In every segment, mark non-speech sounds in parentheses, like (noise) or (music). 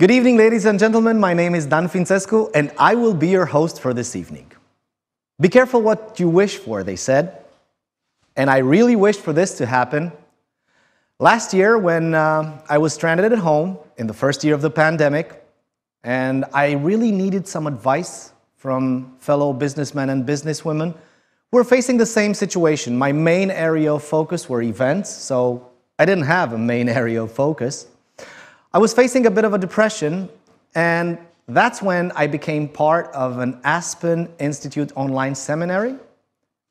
Good evening, ladies and gentlemen. My name is Dan Fințescu, and I will be your host for this evening. Be careful what you wish for, they said. And I really wished for this to happen. Last year, when uh, I was stranded at home in the first year of the pandemic, and I really needed some advice from fellow businessmen and businesswomen who were facing the same situation. My main area of focus were events, so I didn't have a main area of focus. I was facing a bit of a depression, and that's when I became part of an Aspen Institute online seminary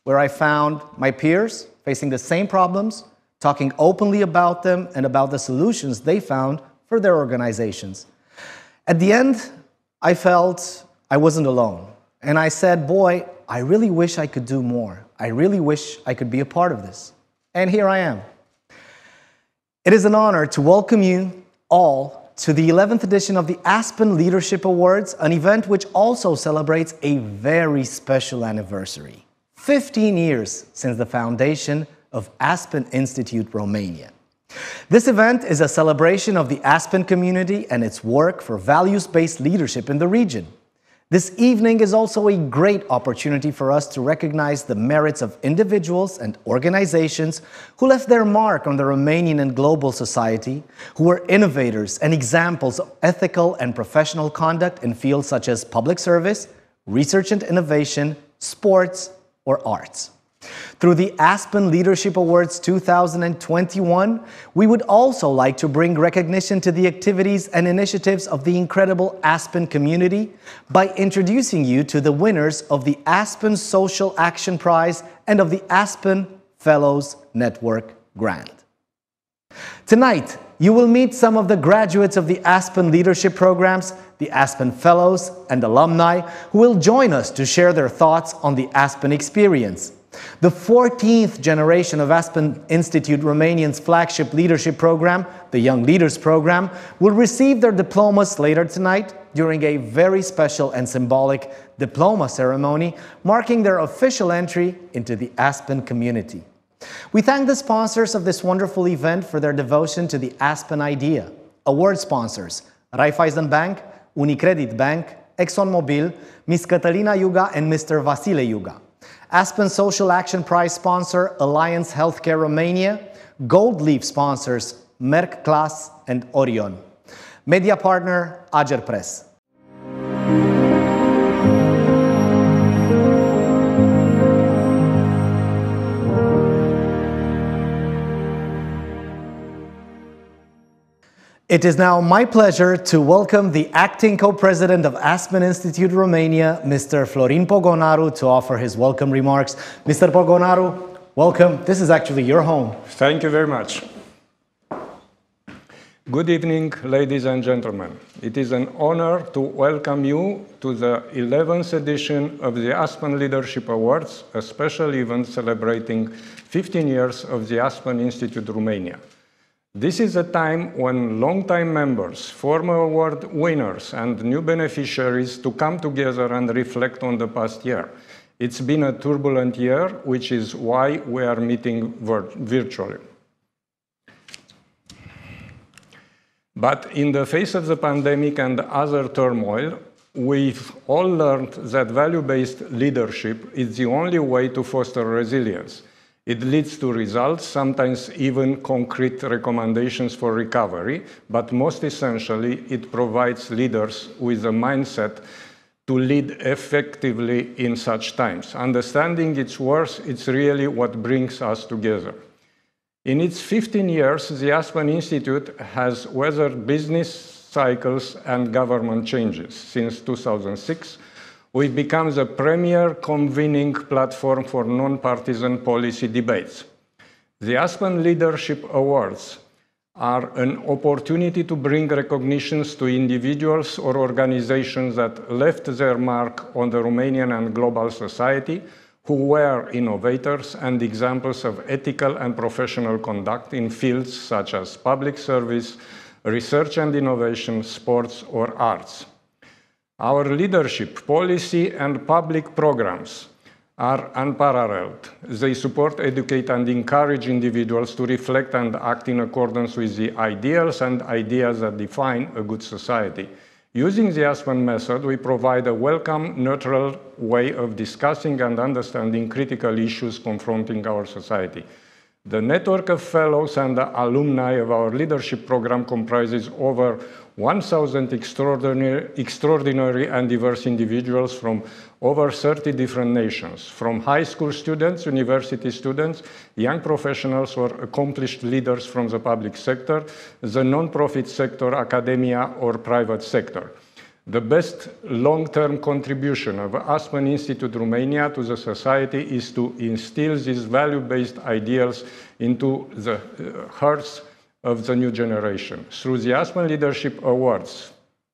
where I found my peers facing the same problems, talking openly about them and about the solutions they found for their organizations. At the end, I felt I wasn't alone. And I said, Boy, I really wish I could do more. I really wish I could be a part of this. And here I am. It is an honor to welcome you all to the 11th edition of the Aspen Leadership Awards, an event which also celebrates a very special anniversary 15 years since the foundation of Aspen Institute Romania. This event is a celebration of the Aspen community and its work for values based leadership in the region. This evening is also a great opportunity for us to recognize the merits of individuals and organizations who left their mark on the Romanian and global society, who were innovators and examples of ethical and professional conduct in fields such as public service, research and innovation, sports, or arts. Through the Aspen Leadership Awards 2021, we would also like to bring recognition to the activities and initiatives of the incredible Aspen community by introducing you to the winners of the Aspen Social Action Prize and of the Aspen Fellows Network Grant. Tonight, you will meet some of the graduates of the Aspen Leadership Programs, the Aspen Fellows, and alumni who will join us to share their thoughts on the Aspen experience. The 14th generation of Aspen Institute Romanian's flagship leadership program, the Young Leaders Program, will receive their diplomas later tonight during a very special and symbolic diploma ceremony marking their official entry into the Aspen community. We thank the sponsors of this wonderful event for their devotion to the Aspen idea. Award sponsors, Raiffeisen Bank, Unicredit Bank, ExxonMobil, Ms. Catalina Iuga and Mr. Vasile Iuga. Aspen Social Action Prize sponsor Alliance Healthcare Romania, Gold Leaf sponsors Merck Class and Orion. Media partner Agerpres. It is now my pleasure to welcome the acting co-president of Aspen Institute Romania, Mr. Florin Pogonaru, to offer his welcome remarks. Mr. Pogonaru, welcome. This is actually your home. Thank you very much. Good evening, ladies and gentlemen. It is an honor to welcome you to the 11th edition of the Aspen Leadership Awards, a special event celebrating 15 years of the Aspen Institute Romania. This is a time when long-time members, former award winners, and new beneficiaries to come together and reflect on the past year. It's been a turbulent year, which is why we are meeting virtually. But in the face of the pandemic and other turmoil, we've all learned that value-based leadership is the only way to foster resilience. It leads to results, sometimes even concrete recommendations for recovery, but most essentially, it provides leaders with a mindset to lead effectively in such times. Understanding its worth, it's really what brings us together. In its 15 years, the Aspen Institute has weathered business cycles and government changes. Since 2006, we've become the premier convening platform for non-partisan policy debates. The Aspen Leadership Awards are an opportunity to bring recognitions to individuals or organizations that left their mark on the Romanian and global society, who were innovators and examples of ethical and professional conduct in fields such as public service, research and innovation, sports, or arts. Our leadership, policy, and public programs are unparalleled. They support, educate, and encourage individuals to reflect and act in accordance with the ideals and ideas that define a good society. Using the Aspen method, we provide a welcome, neutral way of discussing and understanding critical issues confronting our society. The network of fellows and alumni of our leadership program comprises over 1,000 extraordinary, extraordinary and diverse individuals from over 30 different nations, from high school students, university students, young professionals or accomplished leaders from the public sector, the non-profit sector, academia or private sector. The best long-term contribution of Aspen Institute Romania to the society is to instill these value-based ideals into the uh, hearts of the new generation. Through the Aspen Leadership Awards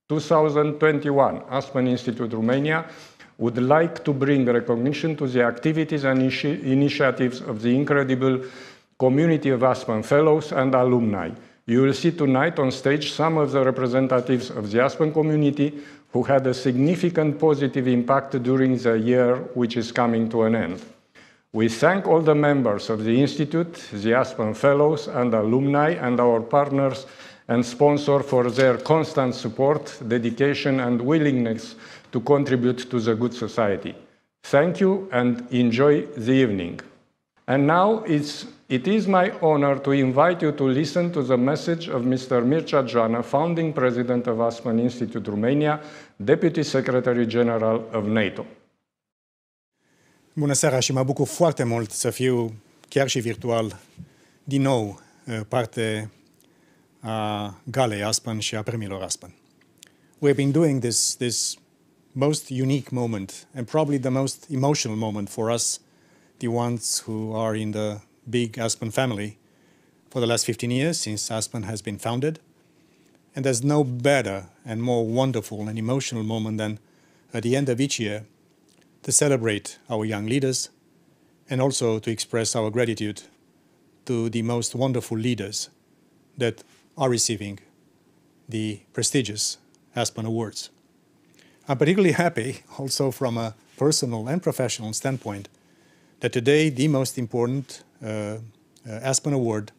2021, Aspen Institute Romania would like to bring recognition to the activities and initiatives of the incredible community of Aspen Fellows and alumni. You will see tonight on stage some of the representatives of the Aspen community who had a significant positive impact during the year which is coming to an end. We thank all the members of the Institute, the Aspen Fellows and alumni and our partners and sponsor for their constant support, dedication and willingness to contribute to the good society. Thank you and enjoy the evening. And now it's, it is my honor to invite you to listen to the message of Mr. Mircea Geoană, founding president of Aspen Institute Romania, Deputy Secretary General of NATO. Bună seara și mă bucur foarte mult să fiu, chiar și virtual, din nou uh, parte a Galei Aspen și a premiilor Aspen. We've been doing this, this most unique moment and probably the most emotional moment for us, the ones who are in the big Aspen family for the last 15 years since Aspen has been founded. And there's no better and more wonderful and emotional moment than at the end of each year to celebrate our young leaders and also to express our gratitude to the most wonderful leaders that are receiving the prestigious Aspen Awards. I'm particularly happy, also from a personal and professional standpoint, that today the most important Aspen Award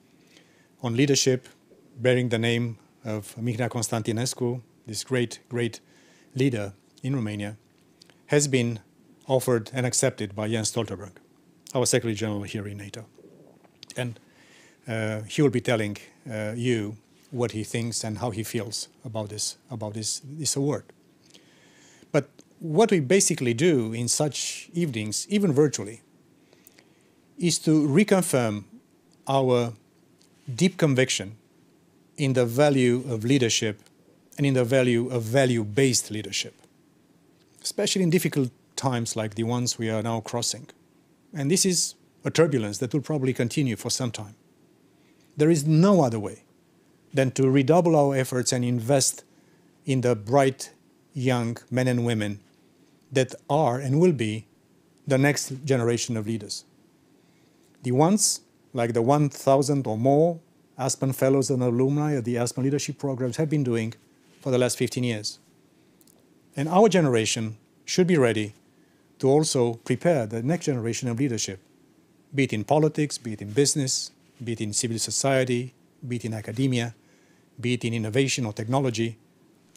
on leadership, bearing the name of Mihnea Constantinescu, this great, great leader in Romania, has been offered and accepted by Jens Stoltenberg, our Secretary General here in NATO. And uh, he will be telling uh, you what he thinks and how he feels about this, about this, this award. But what we basically do in such evenings, even virtually, is to reconfirm our deep conviction in the value of leadership and in the value of value based leadership, especially in difficult times like the ones we are now crossing. And this is a turbulence that will probably continue for some time. There is no other way than to redouble our efforts and invest in the bright young men and women that are and will be the next generation of leaders. The ones, like the 1,000 or more Aspen Fellows and alumni of the Aspen Leadership Programs have been doing for the last 15 years. And our generation should be ready to also prepare the next generation of leadership, be it in politics, be it in business, be it in civil society, be it in academia, be it in innovation or technology.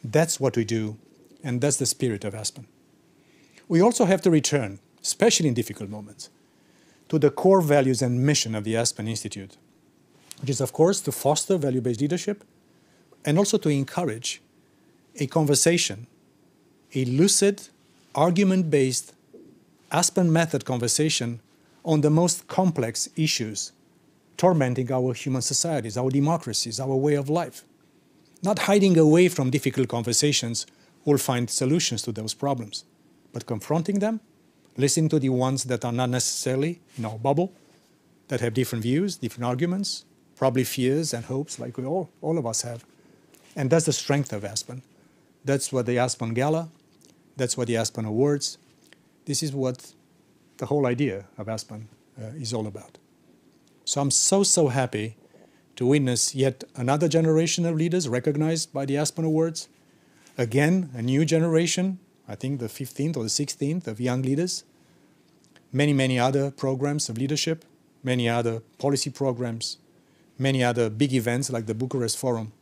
That's what we do, and that's the spirit of Aspen. We also have to return, especially in difficult moments, to the core values and mission of the Aspen Institute, which is, of course, to foster value based leadership and also to encourage a conversation, a lucid, argument based Aspen method conversation on the most complex issues tormenting our human societies, our democracies, our way of life. Not hiding away from difficult conversations or find solutions to those problems, but confronting them, listening to the ones that are not necessarily in our bubble, that have different views, different arguments, probably fears and hopes like we all, all of us have. And that's the strength of Aspen. That's what the Aspen Gala, that's what the Aspen Awards, this is what the whole idea of Aspen uh, is all about. So I'm so, so happy to witness yet another generation of leaders recognized by the Aspen Awards. Again, a new generation, I think the 15th or the 16th of young leaders many, many other programs of leadership, many other policy programs, many other big events like the Bucharest Forum,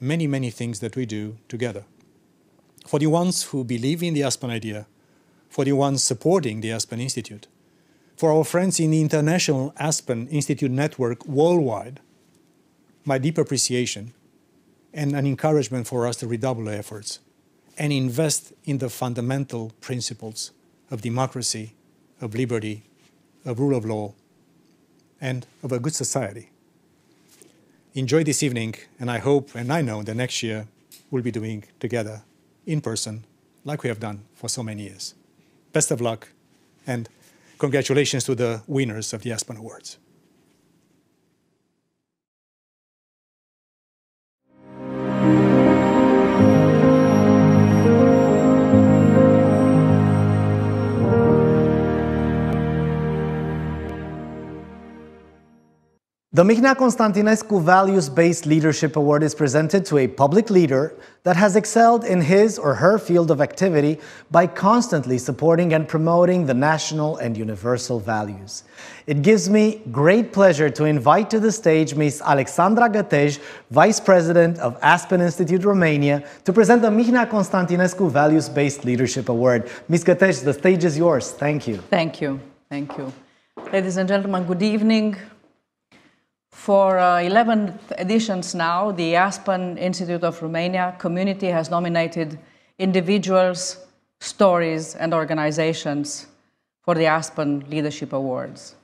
many, many things that we do together. For the ones who believe in the Aspen idea, for the ones supporting the Aspen Institute, for our friends in the International Aspen Institute Network worldwide, my deep appreciation and an encouragement for us to redouble our efforts and invest in the fundamental principles of democracy, of liberty, of rule of law, and of a good society. Enjoy this evening, and I hope and I know that next year we'll be doing together in person like we have done for so many years. Best of luck, and congratulations to the winners of the Aspen Awards. The Mihnea Constantinescu Values Based Leadership Award is presented to a public leader that has excelled in his or her field of activity by constantly supporting and promoting the national and universal values. It gives me great pleasure to invite to the stage Ms. Alexandra Gătej, Vice President of Aspen Institute Romania, to present the Mihnea Constantinescu Values Based Leadership Award. Ms. Gătej, the stage is yours. Thank you. Thank you. Thank you. Ladies and gentlemen, good evening. For uh, 11 editions now, the Aspen Institute of Romania community has nominated individuals, stories, and organizations for the Aspen Leadership Awards.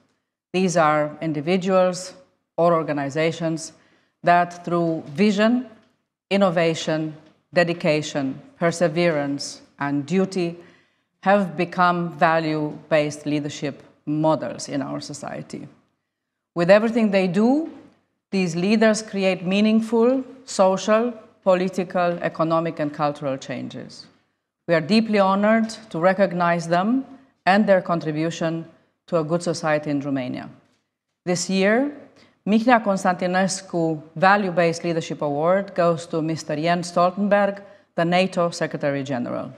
These are individuals or organizations that through vision, innovation, dedication, perseverance, and duty have become value-based leadership models in our society. With everything they do, these leaders create meaningful social, political, economic, and cultural changes. We are deeply honored to recognize them and their contribution to a good society in Romania. This year, Mihnea Constantinescu Value-Based Leadership Award goes to Mr. Jens Stoltenberg, the NATO Secretary General.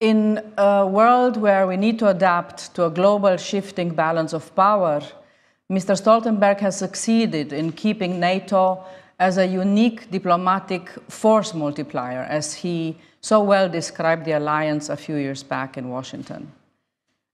In a world where we need to adapt to a global shifting balance of power, Mr. Stoltenberg has succeeded in keeping NATO as a unique diplomatic force multiplier, as he so well described the alliance a few years back in Washington.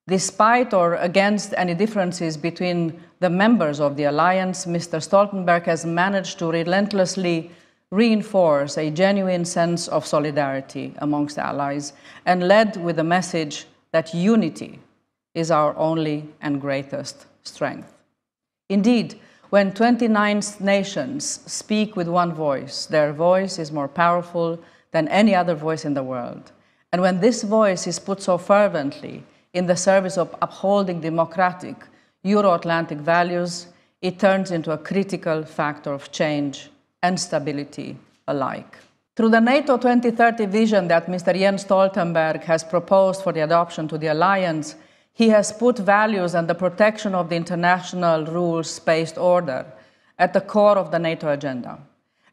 Despite or against any differences between the members of the alliance, Mr. Stoltenberg has managed to relentlessly reinforce a genuine sense of solidarity amongst allies and led with the message that unity is our only and greatest strength. Indeed, when 29 nations speak with one voice, their voice is more powerful than any other voice in the world. And when this voice is put so fervently in the service of upholding democratic Euro Atlantic values, it turns into a critical factor of change and stability alike. Through the NATO 2030 vision that Mr. Jens Stoltenberg has proposed for the adoption to the alliance, he has put values and the protection of the international rules-based order at the core of the NATO agenda.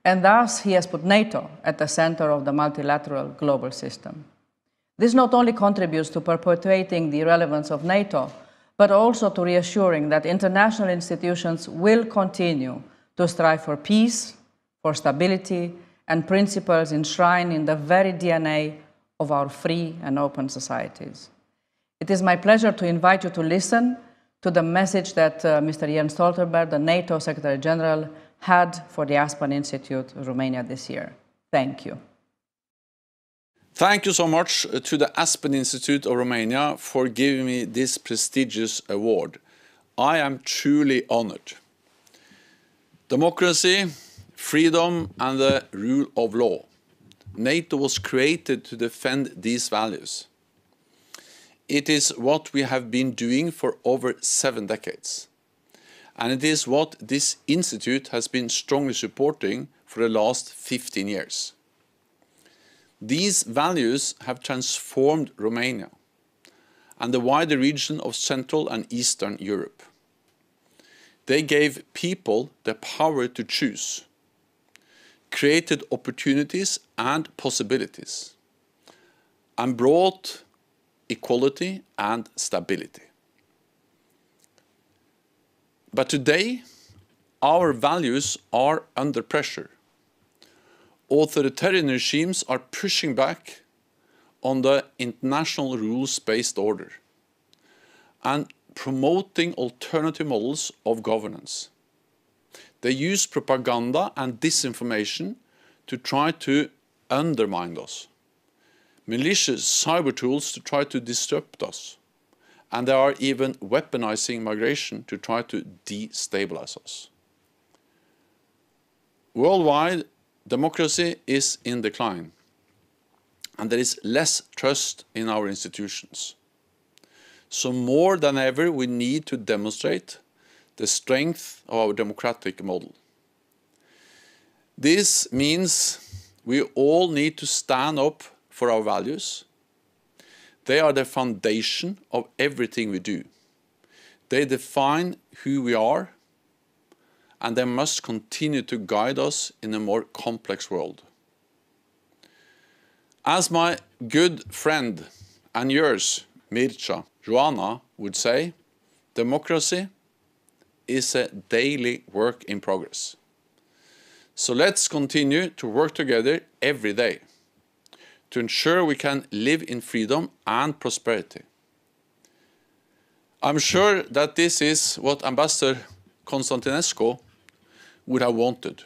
And thus, he has put NATO at the center of the multilateral global system. This not only contributes to perpetuating the relevance of NATO, but also to reassuring that international institutions will continue to strive for peace, for stability and principles enshrined in the very DNA of our free and open societies. It is my pleasure to invite you to listen to the message that uh, Mr. Jens Stoltenberg, the NATO Secretary General, had for the Aspen Institute Romania this year. Thank you. Thank you so much to the Aspen Institute of Romania for giving me this prestigious award. I am truly honored. Democracy, freedom and the rule of law. NATO was created to defend these values. It is what we have been doing for over seven decades. And it is what this institute has been strongly supporting for the last 15 years. These values have transformed Romania and the wider region of Central and Eastern Europe. They gave people the power to choose created opportunities and possibilities and brought equality, and stability. But today, our values are under pressure. Authoritarian regimes are pushing back on the international rules-based order and promoting alternative models of governance. They use propaganda and disinformation to try to undermine us, malicious cyber tools to try to disrupt us, and they are even weaponizing migration to try to destabilize us. Worldwide, democracy is in decline, and there is less trust in our institutions. So more than ever, we need to demonstrate the strength of our democratic model. This means we all need to stand up for our values. They are the foundation of everything we do. They define who we are, and they must continue to guide us in a more complex world. As my good friend and yours, Mircea Geoană, would say, democracy is a daily work in progress. So let's continue to work together every day to ensure we can live in freedom and prosperity. I'm sure that this is what Ambassador Constantinescu would have wanted,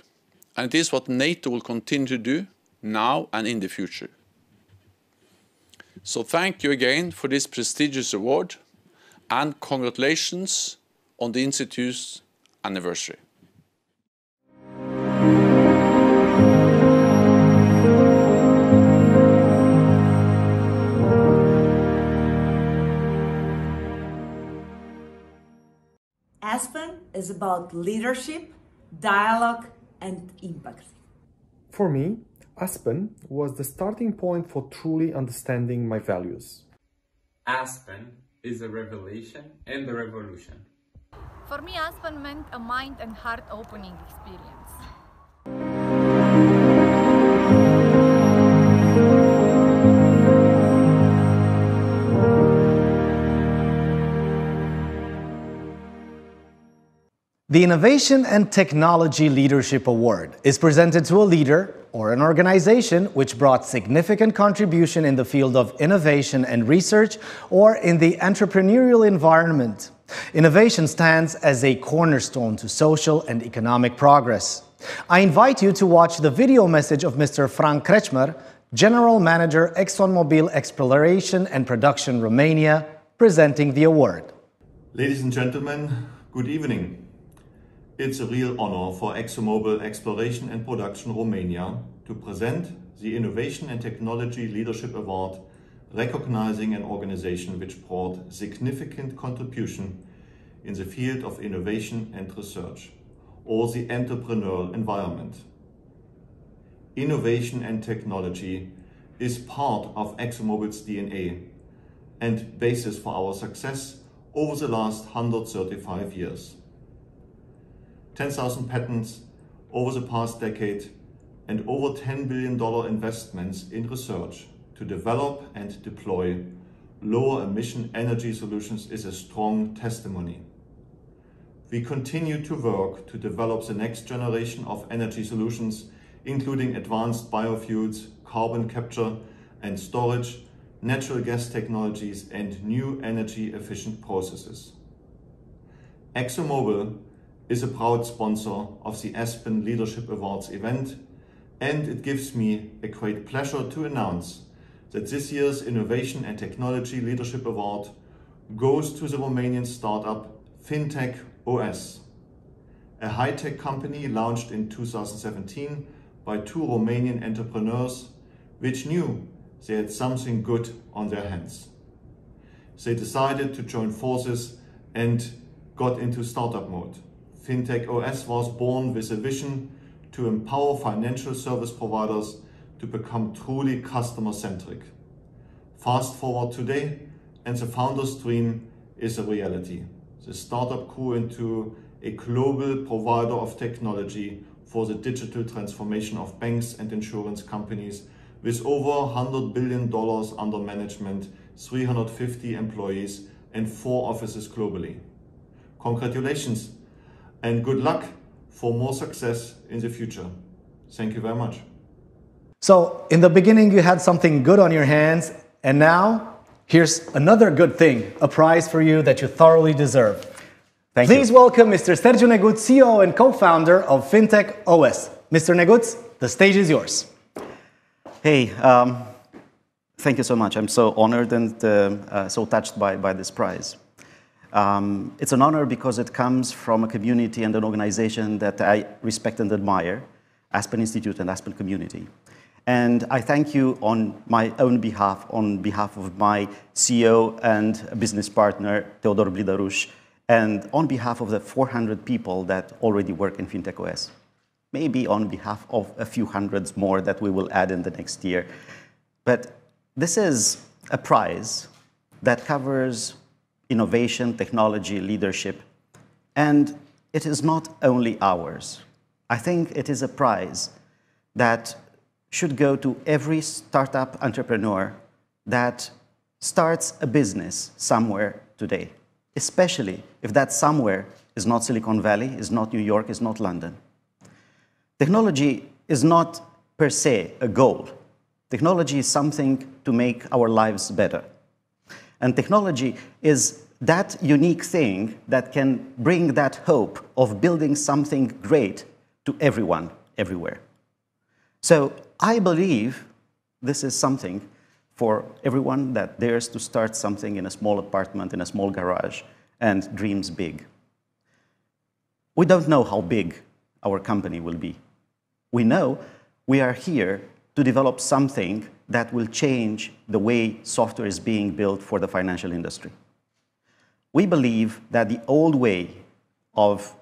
and it is what NATO will continue to do now and in the future. So thank you again for this prestigious award, and congratulations on the Institute's anniversary. Aspen is about leadership, dialogue, and impact. For me, Aspen was the starting point for truly understanding my values. Aspen is a revelation and a revolution. For me, Aspen meant a mind and heart opening experience. The Innovation and Technology Leadership Award is presented to a leader or an organization which brought significant contribution in the field of innovation and research or in the entrepreneurial environment. Innovation stands as a cornerstone to social and economic progress. I invite you to watch the video message of Mr. Frank Kretschmer, General Manager ExxonMobil Exploration and Production Romania, presenting the award. Ladies and gentlemen, good evening. It's a real honor for ExxonMobil Exploration and Production Romania to present the Innovation and Technology Leadership Award recognizing an organization which brought significant contribution in the field of innovation and research or the entrepreneurial environment. Innovation and technology is part of ExxonMobil's DNA and basis for our success over the last 135 years. 10,000 patents over the past decade and over $10 billion investments in research to develop and deploy lower emission energy solutions is a strong testimony. We continue to work to develop the next generation of energy solutions, including advanced biofuels, carbon capture and storage, natural gas technologies, and new energy efficient processes. ExxonMobil is a proud sponsor of the Aspen Leadership Awards event, and it gives me a great pleasure to announce that this year's Innovation and Technology Leadership Award goes to the Romanian startup FinTech OS, a high-tech company launched in 2017 by two Romanian entrepreneurs which knew they had something good on their hands. They decided to join forces and got into startup mode. FinTech OS was born with a vision to empower financial service providers to become truly customer-centric. Fast forward today, and the founder's dream is a reality. The startup grew into a global provider of technology for the digital transformation of banks and insurance companies with over $100 billion under management 350 employees, and four offices globally. Congratulations and good luck for more success in the future. Thank you very much. So, in the beginning, you had something good on your hands, and now here's another good thing a prize for you that you thoroughly deserve. Thank Please you. welcome Mr. Sergiu Negut, CEO and co founder of FinTech OS. Mr. Negut, the stage is yours. Hey, um, thank you so much. I'm so honored and uh, uh, so touched by, by this prize. Um, it's an honor because it comes from a community and an organization that I respect and admire, Aspen Institute and Aspen Community. And I thank you on my own behalf, on behalf of my CEO and business partner, Teodor Blidăruș, and on behalf of the 400 people that already work in FinTech OS. Maybe on behalf of a few hundreds more that we will add in the next year. But this is a prize that covers innovation, technology, leadership, and it is not only ours. I think it is a prize that should go to every startup entrepreneur that starts a business somewhere today, especially if that somewhere is not Silicon Valley, is not New York, is not London. Technology is not per se a goal. Technology is something to make our lives better. And technology is that unique thing that can bring that hope of building something great to everyone, everywhere. So I believe this is something for everyone that dares to start something in a small apartment, in a small garage, and dreams big. We don't know how big our company will be. We know we are here to develop something that will change the way software is being built for the financial industry. We believe that the old way of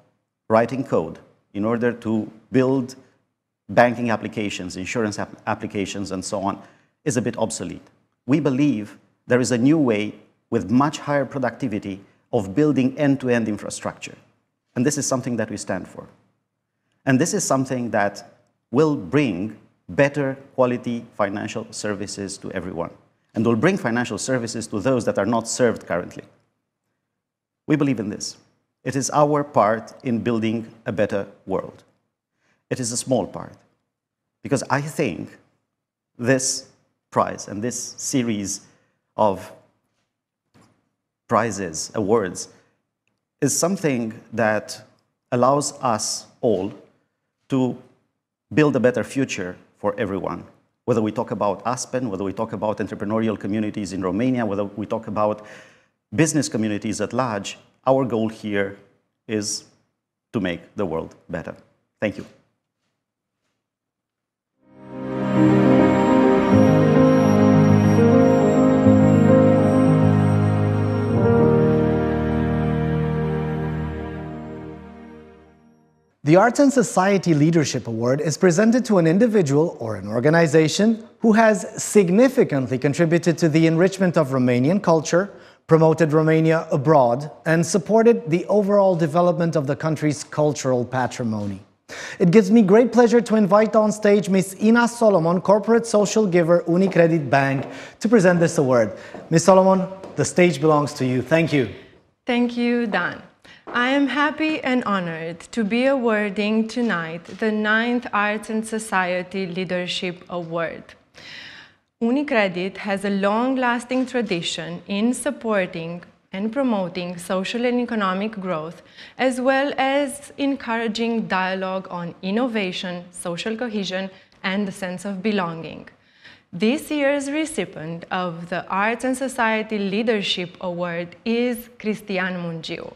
writing code in order to build banking applications, insurance ap applications, and so on, is a bit obsolete. We believe there is a new way with much higher productivity of building end-to-end -end infrastructure. And this is something that we stand for. And this is something that will bring better quality financial services to everyone and will bring financial services to those that are not served currently. We believe in this. It is our part in building a better world. It is a small part because I think this prize and this series of prizes, awards, is something that allows us all to build a better future for everyone. Whether we talk about Aspen, whether we talk about entrepreneurial communities in Romania, whether we talk about business communities at large, our goal here is to make the world better. Thank you. The Arts and Society Leadership Award is presented to an individual or an organization who has significantly contributed to the enrichment of Romanian culture, promoted Romania abroad, and supported the overall development of the country's cultural patrimony. It gives me great pleasure to invite on stage Ms. Ina Solomon, corporate social giver Unicredit Bank, to present this award. Ms. Solomon, the stage belongs to you. Thank you. Thank you, Dan. I am happy and honored to be awarding tonight the ninth Arts and Society Leadership Award. Unicredit has a long-lasting tradition in supporting and promoting social and economic growth, as well as encouraging dialogue on innovation, social cohesion, and the sense of belonging. This year's recipient of the Arts and Society Leadership Award is Cristian Mungiu.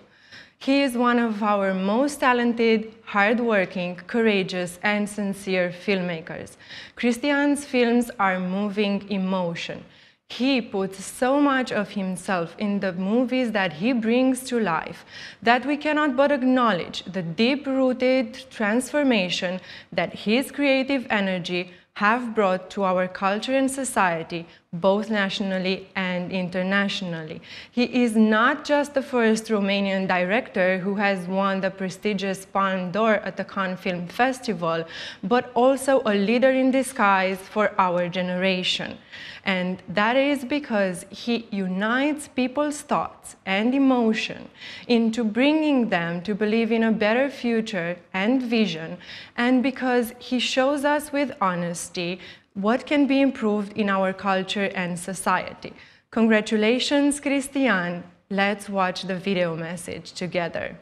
He is one of our most talented, hardworking, courageous, and sincere filmmakers. Cristian's films are moving emotion. He puts so much of himself in the movies that he brings to life that we cannot but acknowledge the deep-rooted transformation that his creative energy have brought to our culture and society both nationally and internationally. He is not just the first Romanian director who has won the prestigious Palme d'Or at the Cannes Film Festival, but also a leader in disguise for our generation. And that is because he unites people's thoughts and emotion into bringing them to believe in a better future and vision, and because he shows us with honesty what can be improved in our culture and society. Congratulations, Cristian. Let's watch the video message together.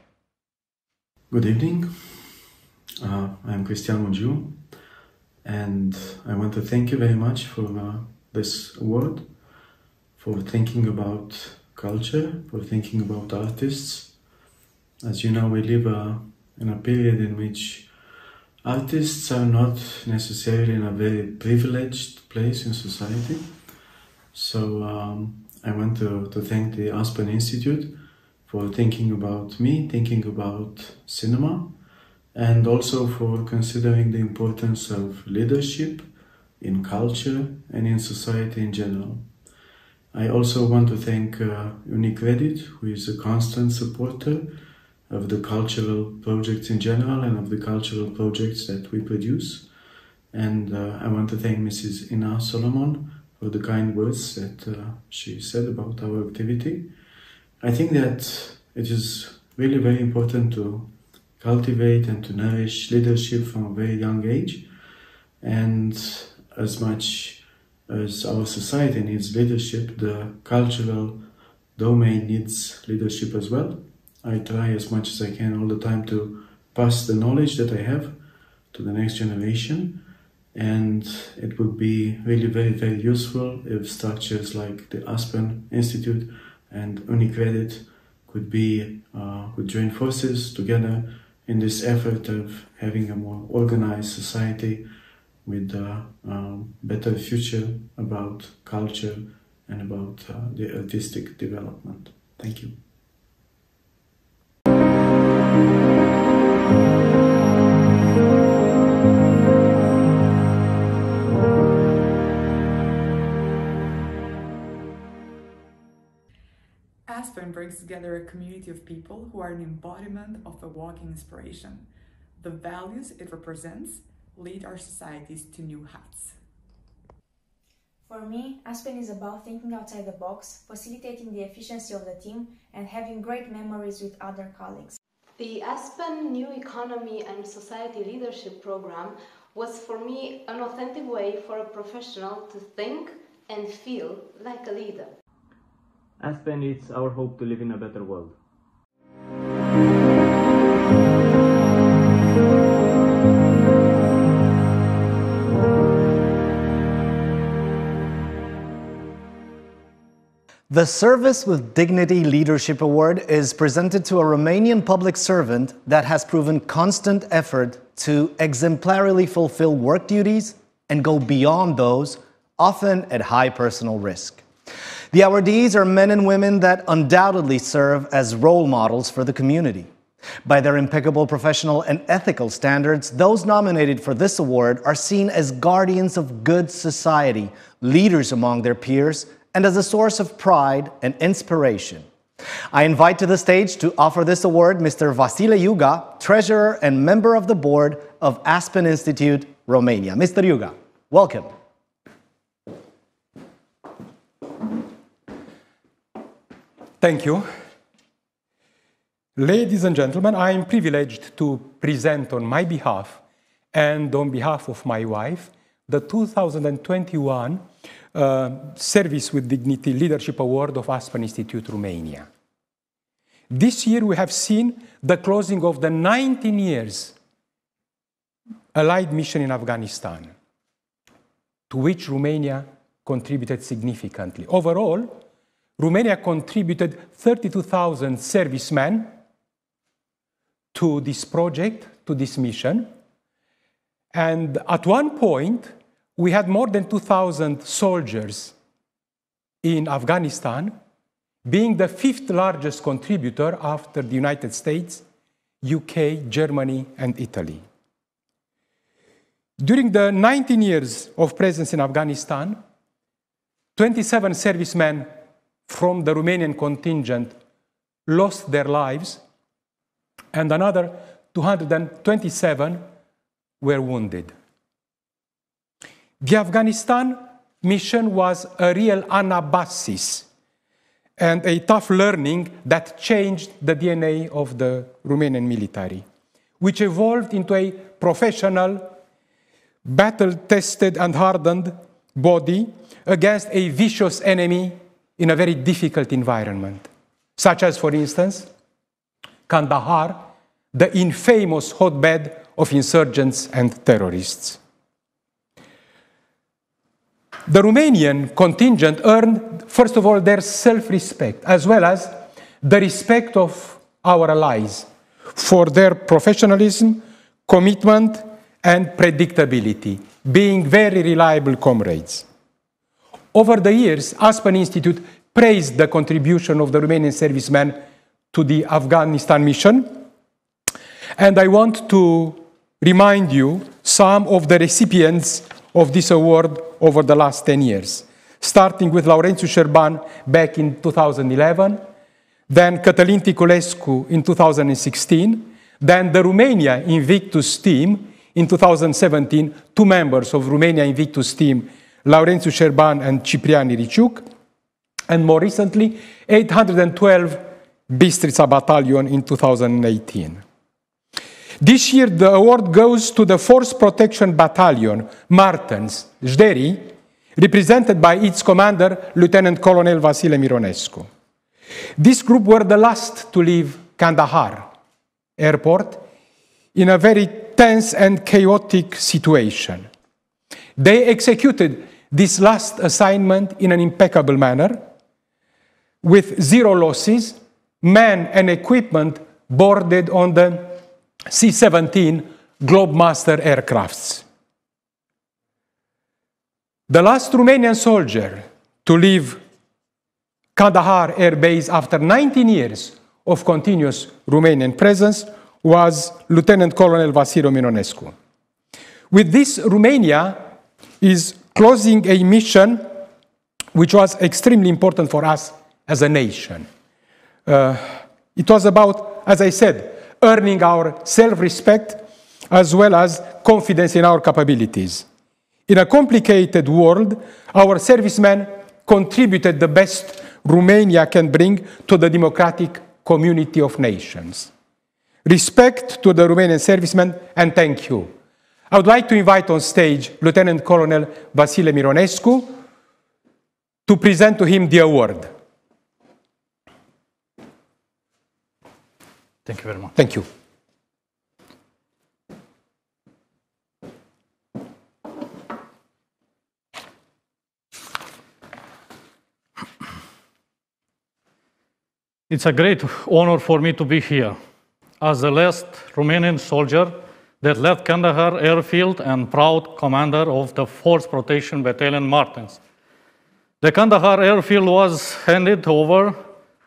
Good evening. Uh, I'm Cristian Mungiu, and I want to thank you very much for uh, this award, for thinking about culture, for thinking about artists. As you know, we live uh, in a period in which artists are not necessarily in a very privileged place in society. So um, I want to, to thank the Aspen Institute for thinking about me, thinking about cinema, and also for considering the importance of leadership in culture and in society in general. I also want to thank uh, UniCredit, who is a constant supporter of the cultural projects in general and of the cultural projects that we produce. And uh, I want to thank Mrs. Ina Solomon for the kind words that uh, she said about our activity. I think that it is really very important to cultivate and to nourish leadership from a very young age. And as much as our society needs leadership, the cultural domain needs leadership as well. I try as much as I can all the time to pass the knowledge that I have to the next generation. And it would be really very, very useful if structures like the Aspen Institute and UniCredit could be, uh, could join forces together in this effort of having a more organized society with a um, better future about culture and about uh, the artistic development. Thank you. Aspen brings together a community of people who are an embodiment of a walking inspiration. The values it represents lead our societies to new heights. For me, Aspen is about thinking outside the box, facilitating the efficiency of the team, and having great memories with other colleagues. The Aspen New Economy and Society Leadership Program was for me an authentic way for a professional to think and feel like a leader. Aspen is our hope to live in a better world. The Service with Dignity Leadership Award is presented to a Romanian public servant that has proven constant effort to exemplarily fulfill work duties and go beyond those, often at high personal risk. The awardees are men and women that undoubtedly serve as role models for the community. By their impeccable professional and ethical standards, those nominated for this award are seen as guardians of good society, leaders among their peers, and as a source of pride and inspiration. I invite to the stage to offer this award Mr. Vasile Iuga, Treasurer and member of the board of Aspen Institute, Romania. Mr. Iuga, welcome. Thank you. Ladies and gentlemen, I am privileged to present on my behalf and on behalf of my wife the 2021 uh, Uh, service with Dignity Leadership Award of Aspen Institute Romania. This year we have seen the closing of the 19 years Allied mission in Afghanistan, to which Romania contributed significantly. Overall, Romania contributed 32,000 servicemen to this project, to this mission. And at one point, we had more than 2,000 soldiers in Afghanistan, being the fifth largest contributor after the United States, UK, Germany, and Italy. During the 19 years of presence in Afghanistan, 27 servicemen from the Romanian contingent lost their lives, and another 227 were wounded. The Afghanistan mission was a real anabasis and a tough learning that changed the DNA of the Romanian military, which evolved into a professional, battle tested and hardened body against a vicious enemy in a very difficult environment, such as, for instance, Kandahar, the infamous hotbed of insurgents and terrorists. The Romanian contingent earned, first of all, their self respect, as well as the respect of our allies for their professionalism, commitment, and predictability, being very reliable comrades. Over the years, Aspen Institute praised the contribution of the Romanian servicemen to the Afghanistan mission. And I want to remind you some of the recipients of this award over the last 10 years, starting with Laurențiu Șerban back in 2011, then Cătălin Ticulescu in 2016, then the Romania Invictus team in 2017, two members of Romania Invictus team, Laurențiu Șerban and Ciprian Iriciuc, and more recently, 812 Bistrița Battalion in 2018. This year, the award goes to the Force Protection Battalion, Martens, Jderi, represented by its commander, Lieutenant Colonel Vasile Mironescu. This group were the last to leave Kandahar airport in a very tense and chaotic situation. They executed this last assignment in an impeccable manner with zero losses, men and equipment boarded on the C-17 Globemaster aircrafts. The last Romanian soldier to leave Kandahar Air Base after 19 years of continuous Romanian presence was Lieutenant Colonel Vasile Mironescu. With this, Romania is closing a mission which was extremely important for us as a nation. Uh, it was about, as I said, earning our self respect as well as confidence in our capabilities. In a complicated world, our servicemen contributed the best Romania can bring to the democratic community of nations. Respect to the Romanian servicemen and thank you. I would like to invite on stage Lieutenant Colonel Vasile Mironescu to present to him the award. Thank you very much. Thank you. It's a great honor for me to be here. As the last Romanian soldier that left Kandahar airfield and proud commander of the 4th Protection Battalion Martens. The Kandahar airfield was handed over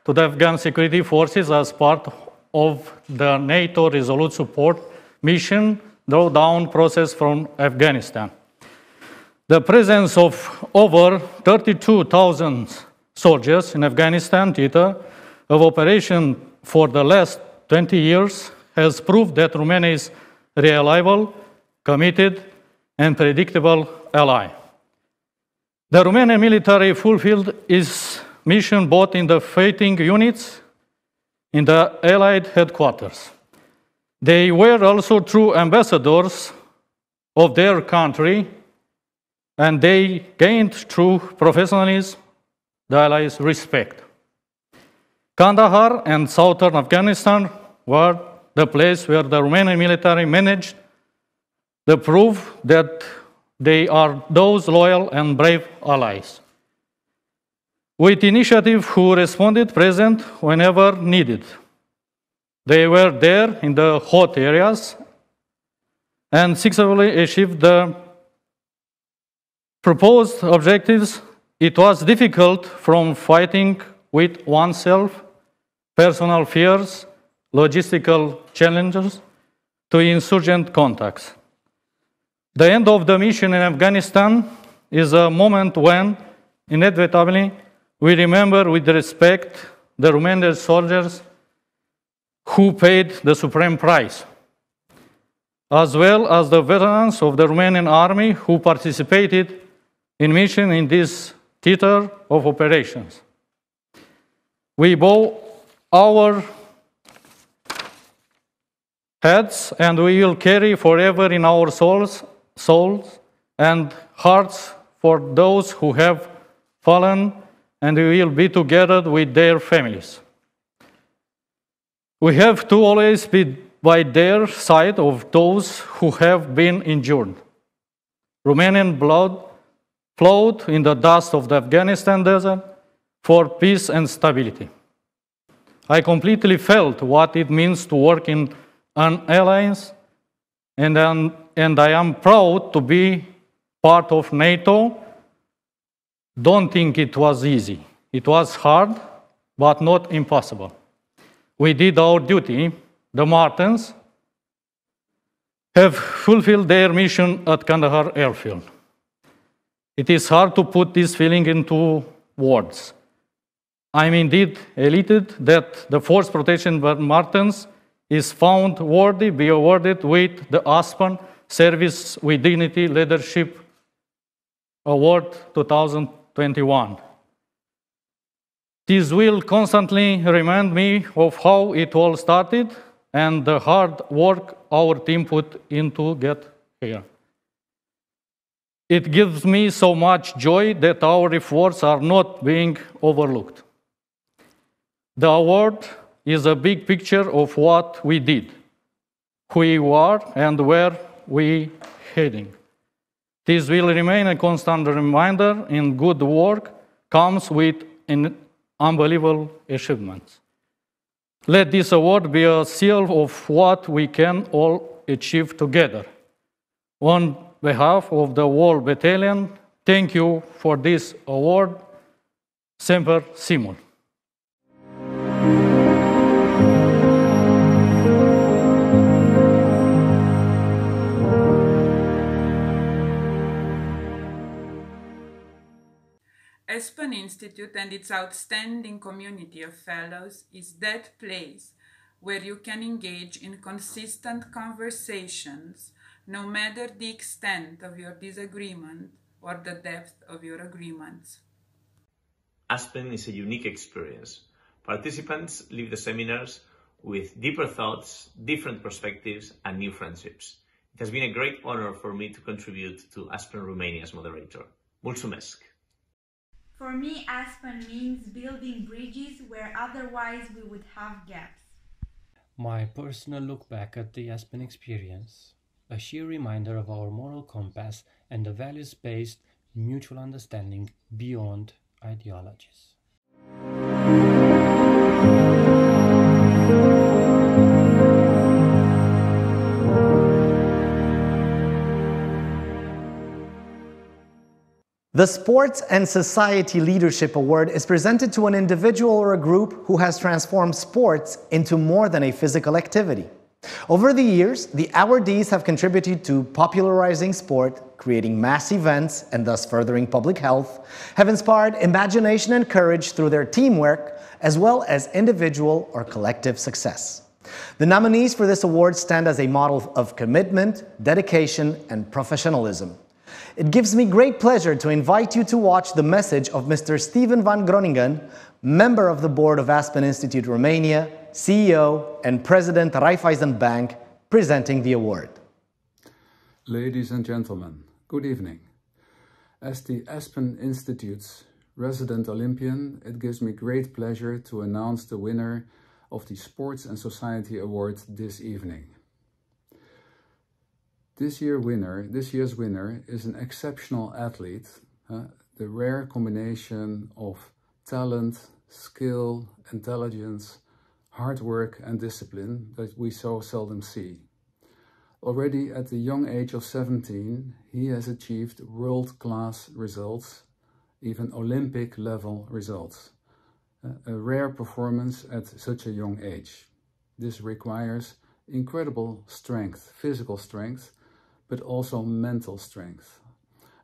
to the Afghan security forces as part of the NATO Resolute Support Mission drawdown process from Afghanistan. The presence of over 32,000 soldiers in Afghanistan theater of operation for the last 20 years has proved that Romania is reliable, committed, and predictable ally. The Romanian military fulfilled its mission both in the fighting units in the Allied headquarters. They were also true ambassadors of their country, and they gained through professionalism the Allies' respect. Kandahar and southern Afghanistan were the place where the Romanian military managed the proof that they are those loyal and brave allies with initiative who responded present whenever needed. They were there in the hot areas and successfully achieved the proposed objectives. It was difficult from fighting with oneself, personal fears, logistical challenges, to insurgent contacts. The end of the mission in Afghanistan is a moment when inevitably, we remember with respect the Romanian soldiers who paid the supreme price, as well as the veterans of the Romanian army who participated in mission in this theater of operations. We bow our heads and we will carry forever in our souls, souls and hearts for those who have fallen and we will be together with their families. We have to always be by their side of those who have been injured. Romanian blood flowed in the dust of the Afghanistan desert for peace and stability. I completely felt what it means to work in an alliance, and, and I am proud to be part of NATO. Don't think it was easy. It was hard, but not impossible. We did our duty. The Martens have fulfilled their mission at Kandahar airfield. It is hard to put this feeling into words. I'm indeed elated that the Force Protection Martens is found worthy be awarded with the Aspen Service with Dignity Leadership Award 2021. This will constantly remind me of how it all started and the hard work our team put into get here. It gives me so much joy that our efforts are not being overlooked. The award is a big picture of what we did, who we are, and where we heading. This will remain a constant reminder in good work comes with an unbelievable achievements. Let this award be a seal of what we can all achieve together. On behalf of the whole battalion, thank you for this award. Semper Simul. Aspen Institute and its outstanding community of fellows is that place where you can engage in consistent conversations no matter the extent of your disagreement or the depth of your agreements. Aspen is a unique experience. Participants leave the seminars with deeper thoughts, different perspectives, and new friendships. It has been a great honor for me to contribute to Aspen Romania's moderator. Mulțumesc! For me, Aspen means building bridges where otherwise we would have gaps. My personal look back at the Aspen experience, a sheer reminder of our moral compass and the values based mutual understanding beyond ideologies. The Sports and Society Leadership Award is presented to an individual or a group who has transformed sports into more than a physical activity. Over the years, the awardees have contributed to popularizing sport, creating mass events, and thus furthering public health, have inspired imagination and courage through their teamwork, as well as individual or collective success. The nominees for this award stand as a model of commitment, dedication, and professionalism. It gives me great pleasure to invite you to watch the message of Mr. Steven van Groningen, member of the board of Aspen Institute Romania, CEO and President Raiffeisen Bank, presenting the award. Ladies and gentlemen, good evening. As the Aspen Institute's resident Olympian, it gives me great pleasure to announce the winner of the Sports and Society Award this evening. This year winner, this year's winner is an exceptional athlete, uh, the rare combination of talent, skill, intelligence, hard work and discipline that we so seldom see. Already at the young age of 17, he has achieved world-class results, even Olympic level results. A rare performance at such a young age. This requires incredible strength, physical strength, but also mental strength.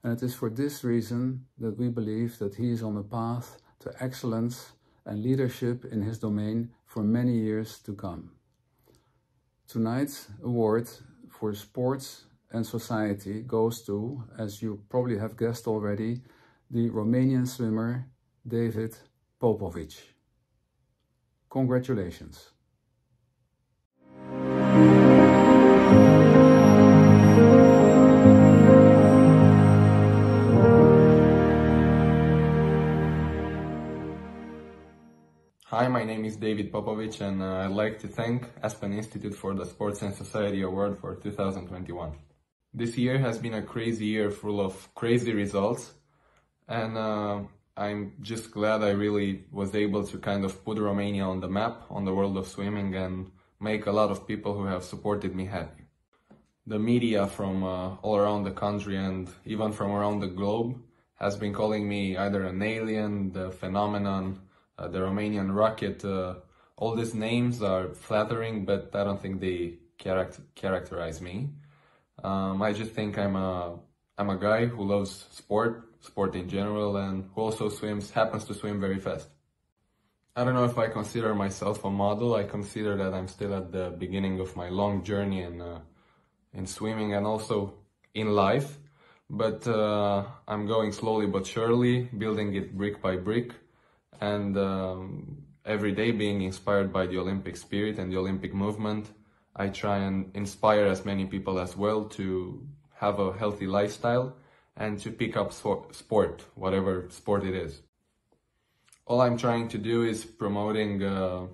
And it is for this reason that we believe that he is on a path to excellence and leadership in his domain for many years to come. Tonight's award for sports and society goes to, as you probably have guessed already, the Romanian swimmer David Popovici. Congratulations. Hi, my name is David Popovici and uh, I'd like to thank Aspen Institute for the Sports and Society Award for 2021. This year has been a crazy year full of crazy results and uh, I'm just glad I really was able to kind of put Romania on the map on the world of swimming and make a lot of people who have supported me happy. The media from uh, all around the country and even from around the globe has been calling me either an alien, the phenomenon, uh, the Romanian rocket. Uh, all these names are flattering, but I don't think they character characterize me. Um, I just think I'm a I'm a guy who loves sport, sport in general, and who also swims, happens to swim very fast. I don't know if I consider myself a model. I consider that I'm still at the beginning of my long journey in uh, in swimming and also in life. But uh, I'm going slowly but surely, building it brick by brick and um, every day being inspired by the Olympic spirit and the Olympic movement. I try and inspire as many people as well to have a healthy lifestyle and to pick up sport, whatever sport it is. All I'm trying to do is promoting uh,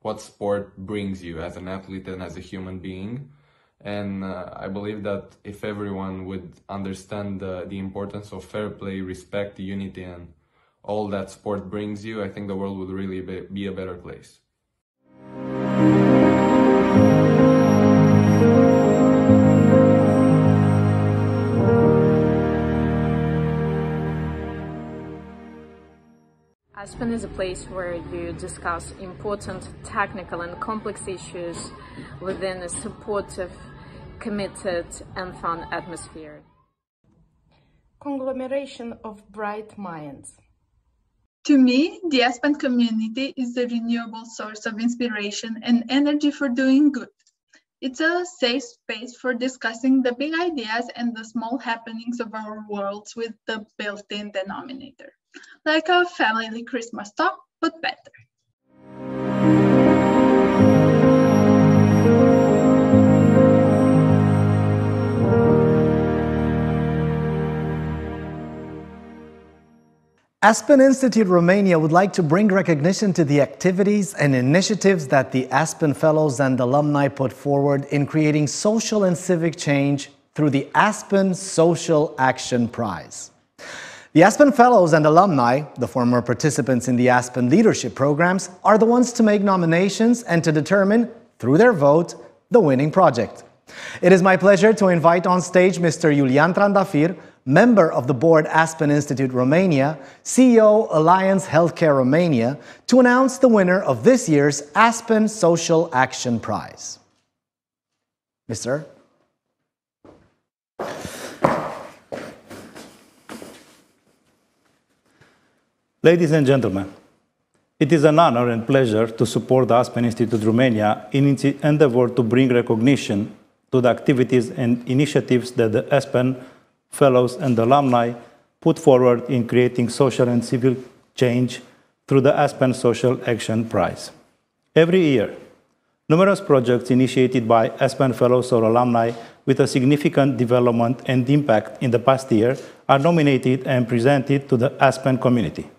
what sport brings you as an athlete and as a human being. And uh, I believe that if everyone would understand uh, the importance of fair play, respect, unity, and all that sport brings you, I think the world would really be a better place. Aspen is a place where you discuss important technical and complex issues within a supportive, committed and fun atmosphere. Conglomeration of bright minds. To me, the Aspen community is a renewable source of inspiration and energy for doing good. It's a safe space for discussing the big ideas and the small happenings of our worlds with the built-in denominator, like a family Christmas talk, but better. Aspen Institute Romania would like to bring recognition to the activities and initiatives that the Aspen Fellows and alumni put forward in creating social and civic change through the Aspen Social Action Prize. The Aspen Fellows and alumni, the former participants in the Aspen leadership programs, are the ones to make nominations and to determine, through their vote, the winning project. It is my pleasure to invite on stage Mr. Iulian Trandafir, member of the board Aspen Institute Romania, CEO Alliance Healthcare Romania, to announce the winner of this year's Aspen Social Action Prize. Mr. Ladies and gentlemen, it is an honor and pleasure to support the Aspen Institute Romania in its endeavor to bring recognition to the activities and initiatives that the Aspen fellows, and alumni put forward in creating social and civil change through the Aspen Social Action Prize. Every year, numerous projects initiated by Aspen Fellows or alumni with a significant development and impact in the past year are nominated and presented to the Aspen community.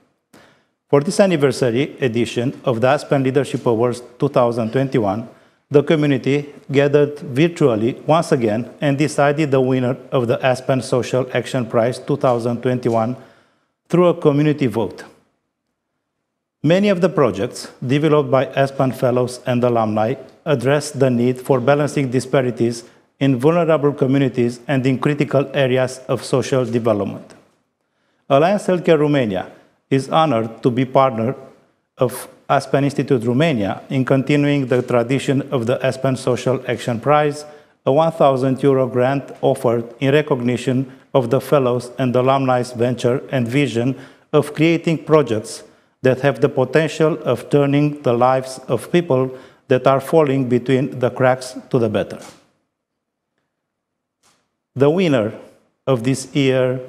For this anniversary edition of the Aspen Leadership Awards 2021, the community gathered virtually once again and decided the winner of the Aspen Social Action Prize 2021 through a community vote. Many of the projects developed by Aspen Fellows and alumni address the need for balancing disparities in vulnerable communities and in critical areas of social development. Alliance Healthcare Romania is honored to be partner of Aspen Institute Romania in continuing the tradition of the Aspen Social Action Prize, a 1,000 euro grant offered in recognition of the fellows and alumni's venture and vision of creating projects that have the potential of turning the lives of people that are falling between the cracks to the better. The winner of this year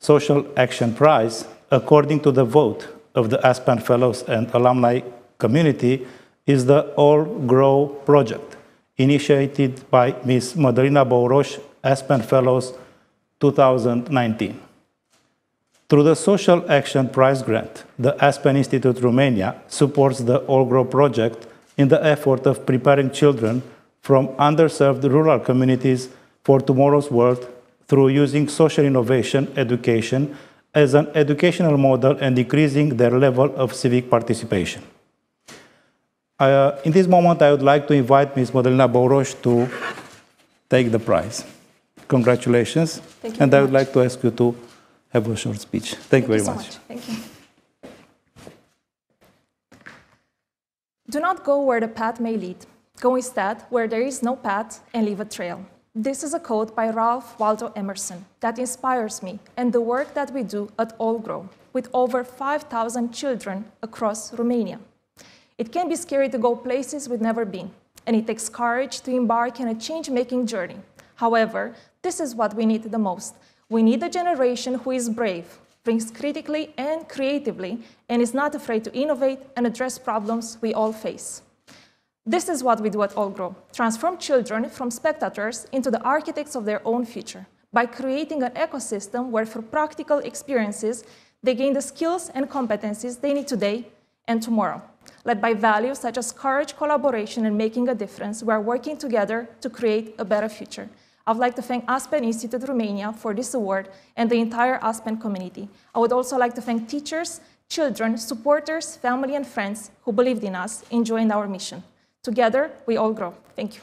Social Action Prize, according to the vote of the Aspen Fellows and alumni community, is the All Grow project, initiated by Ms. Madalina Bouroș, Aspen Fellows 2019. Through the Social Action Prize grant, the Aspen Institute Romania supports the All Grow project in the effort of preparing children from underserved rural communities for tomorrow's world through using social innovation education as an educational model and increasing their level of civic participation. Uh, in this moment, I would like to invite Ms. Madalina Bouroș to take the prize. Congratulations. Thank you and I would much. like to ask you to have a short speech. Thank, Thank you very you so much. much. Thank you. Do not go where the path may lead. Go instead where there is no path and leave a trail. This is a quote by Ralph Waldo Emerson that inspires me and the work that we do at All Grow with over 5,000 children across Romania. It can be scary to go places we've never been, and it takes courage to embark on a change-making journey. However, this is what we need the most. We need a generation who is brave, thinks critically and creatively, and is not afraid to innovate and address problems we all face. This is what we do at AllGrow, transform children from spectators into the architects of their own future by creating an ecosystem where through practical experiences, they gain the skills and competencies they need today and tomorrow. Led by values such as courage, collaboration, and making a difference, we are working together to create a better future. I would like to thank Aspen Institute Romania for this award and the entire Aspen community. I would also like to thank teachers, children, supporters, family, and friends who believed in us in joining our mission. Together, we all grow. Thank you.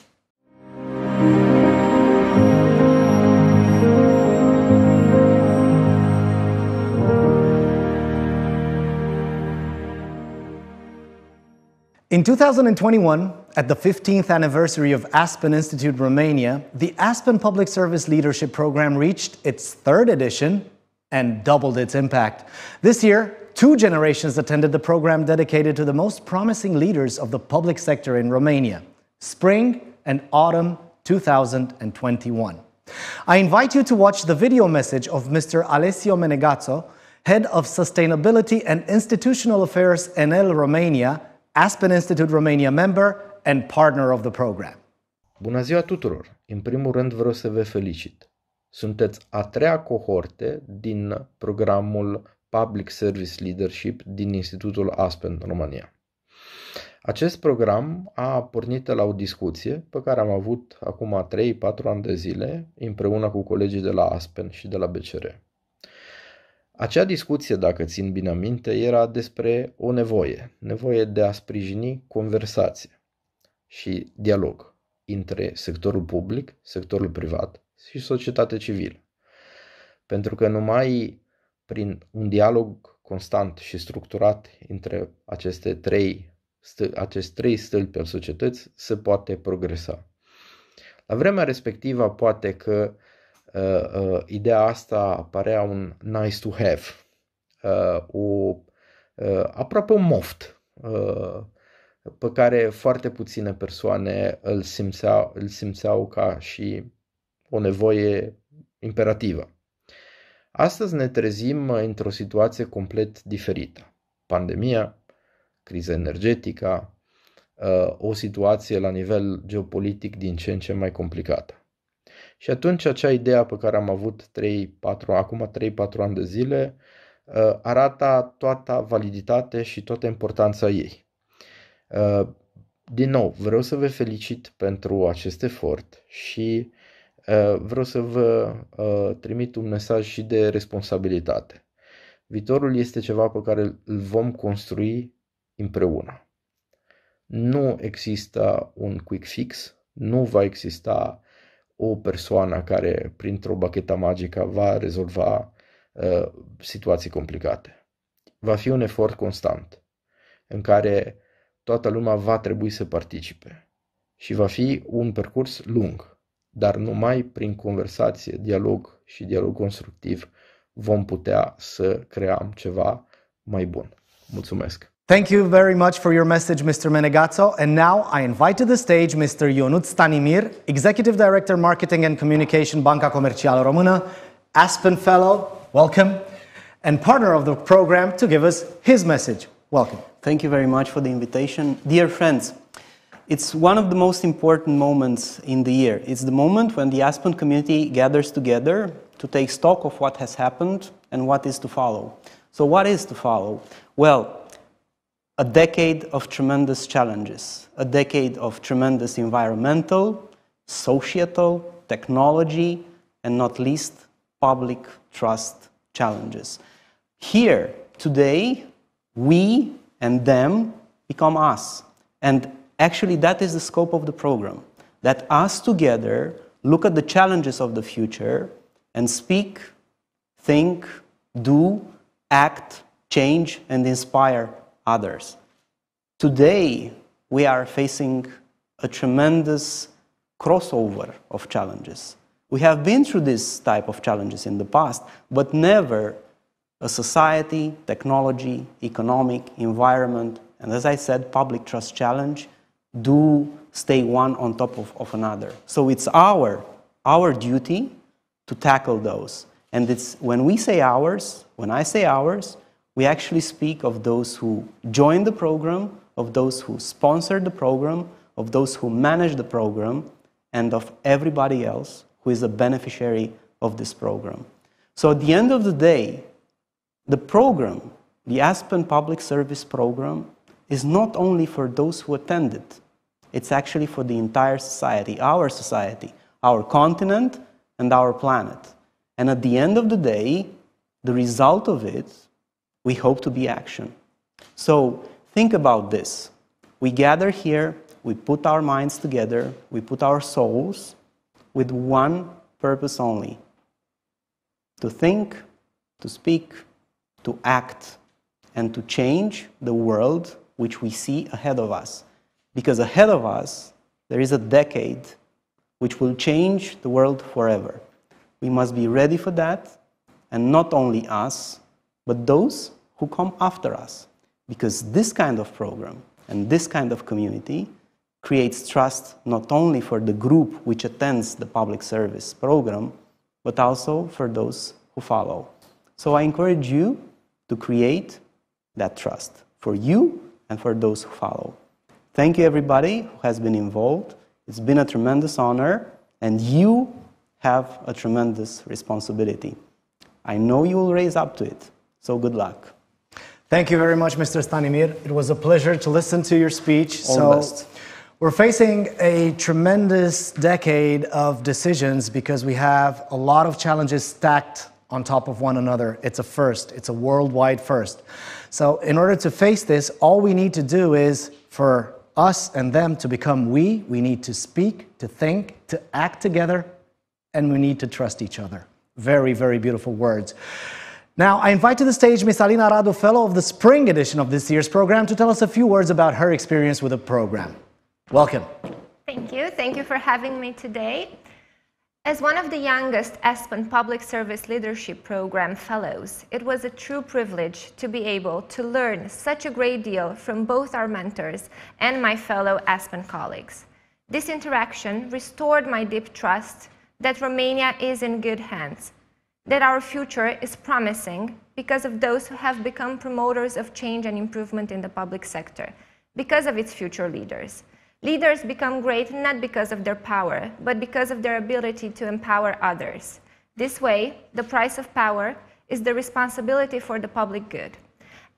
In 2021, at the 15th anniversary of Aspen Institute Romania, the Aspen Public Service Leadership Program reached its third edition and doubled its impact. This year, Two generations attended the program dedicated to the most promising leaders of the public sector in Romania, spring and autumn 2021. I invite you to watch the video message of Mr. Alessio Menegazzo, Head of Sustainability and Institutional Affairs Enel Romania, Aspen Institute Romania member and partner of the program. Bună ziua tuturor! În primul rând vreau să vă felicit. Sunteți a treia cohorte din programul Public Service Leadership din Institutul Aspen, România. Acest program a pornit la o discuție pe care am avut acum 3-4 ani de zile împreună cu colegii de la Aspen și de la BCR. Acea discuție, dacă țin bine minte, era despre o nevoie, nevoie de a sprijini conversație și dialog între sectorul public, sectorul privat și societatea civilă. Pentru că numai prin un dialog constant și structurat între aceste trei, aceste trei stâlpi al societății se poate progresa. La vremea respectivă poate că uh, uh, ideea asta părea un nice to have, uh, o, uh, aproape un moft, uh, pe care foarte puține persoane îl simțeau, îl simțeau ca și o nevoie imperativă. Astăzi ne trezim într-o situație complet diferită. Pandemia, criza energetică, uh, o situație la nivel geopolitic din ce în ce mai complicată. Și atunci acea idee pe care am avut 3, 4, acum 3-4 ani de zile uh, arată toată validitate și toată importanța ei. Uh, din nou, vreau să vă felicit pentru acest efort și Uh, vreau să vă uh, trimit un mesaj și de responsabilitate. Viitorul este ceva pe care îl vom construi împreună. Nu există un quick fix, nu va exista o persoană care printr-o bachetă magică va rezolva uh, situații complicate. Va fi un efort constant în care toată lumea va trebui să participe și va fi un percurs lung dar numai prin conversație, dialog și dialog constructiv vom putea să creăm ceva mai bun. Mulțumesc! Thank you very much for your message, Mr. Menegazzo. And now I invite to the stage Mr. Ionut Stanimir, Executive Director, Marketing and Communication, Banca Comercială Română, Aspen Fellow, welcome, and partner of the program to give us his message. Welcome. Thank you very much for the invitation. Dear friends, it's one of the most important moments in the year. It's the moment when the Aspen community gathers together to take stock of what has happened and what is to follow. So, what is to follow? Well, a decade of tremendous challenges, a decade of tremendous environmental, societal, technology, and not least, public trust challenges. Here, today, we and them become us. And actually, that is the scope of the program. That us together look at the challenges of the future and speak, think, do, act, change, and inspire others. Today, we are facing a tremendous crossover of challenges. We have been through this type of challenges in the past, but never a society, technology, economic, environment, and as I said, public trust challenge do stay one on top of, of another. So it's our, our duty to tackle those. And it's when we say ours, when I say ours, we actually speak of those who join the program, of those who sponsor the program, of those who manage the program, and of everybody else who is a beneficiary of this program. So at the end of the day, the program, the Aspen Public Service Program, is not only for those who attend it, it's actually for the entire society, our society, our continent, and our planet. And at the end of the day, the result of it we hope to be action. So think about this. We gather here, we put our minds together, we put our souls with one purpose only to think, to speak, to act, and to change the world which we see ahead of us. Because ahead of us, there is a decade which will change the world forever. We must be ready for that, and not only us, but those who come after us. Because this kind of program and this kind of community creates trust not only for the group which attends the public service program, but also for those who follow. So I encourage you to create that trust for you and for those who follow. Thank you, everybody who has been involved. It's been a tremendous honor, and you have a tremendous responsibility. I know you will raise up to it, so good luck. Thank you very much, Mr. Stanimir. It was a pleasure to listen to your speech. All so, best. we're facing a tremendous decade of decisions because we have a lot of challenges stacked on top of one another. It's a first, it's a worldwide first. So, in order to face this, all we need to do is for us and them to become we, we need to speak, to think, to act together, and we need to trust each other. Very, very beautiful words. Now, I invite to the stage Miss Alina Radu, fellow of the spring edition of this year's program, to tell us a few words about her experience with the program. Welcome. Thank you. Thank you for having me today. As one of the youngest Aspen Public Service Leadership Program fellows, it was a true privilege to be able to learn such a great deal from both our mentors and my fellow Aspen colleagues. This interaction restored my deep trust that Romania is in good hands that our future is promising because of those who have become promoters of change and improvement in the public sector, because of its future leaders. Leaders become great not because of their power, but because of their ability to empower others. This way, the price of power is the responsibility for the public good.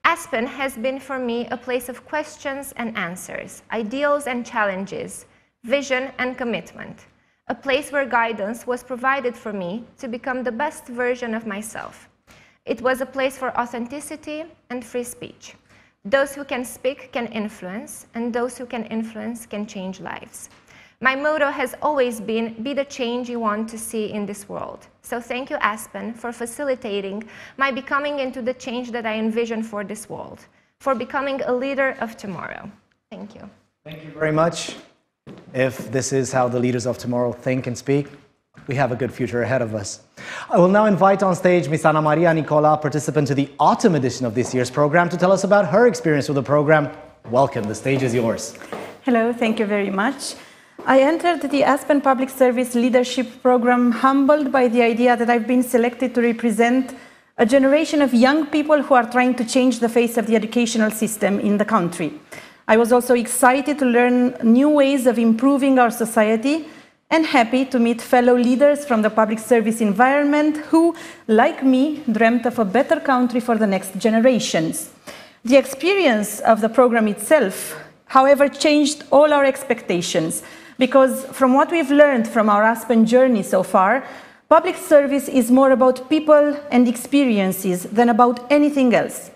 Aspen has been for me a place of questions and answers, ideals and challenges, vision and commitment a place where guidance was provided for me to become the best version of myself. It was a place for authenticity and free speech. Those who can speak can influence, and those who can influence can change lives. My motto has always been be the change you want to see in this world. So thank you, Aspen, for facilitating my becoming into the change that I envision for this world, for becoming a leader of tomorrow. Thank you. Thank you very much. if this is how the leaders of tomorrow think and speak, we have a good future ahead of us. I will now invite on stage Miss Ana Maria Nicola, participant to the autumn edition of this year's program, to tell us about her experience with the program. Welcome, the stage is yours. Hello, thank you very much. I entered the Aspen Public Service Leadership Program humbled by the idea that I've been selected to represent a generation of young people who are trying to change the face of the educational system in the country. I was also excited to learn new ways of improving our society and happy to meet fellow leaders from the public service environment who, like me, dreamt of a better country for the next generations. The experience of the program itself, however, changed all our expectations because from what we've learned from our Aspen journey so far, public service is more about people and experiences than about anything else.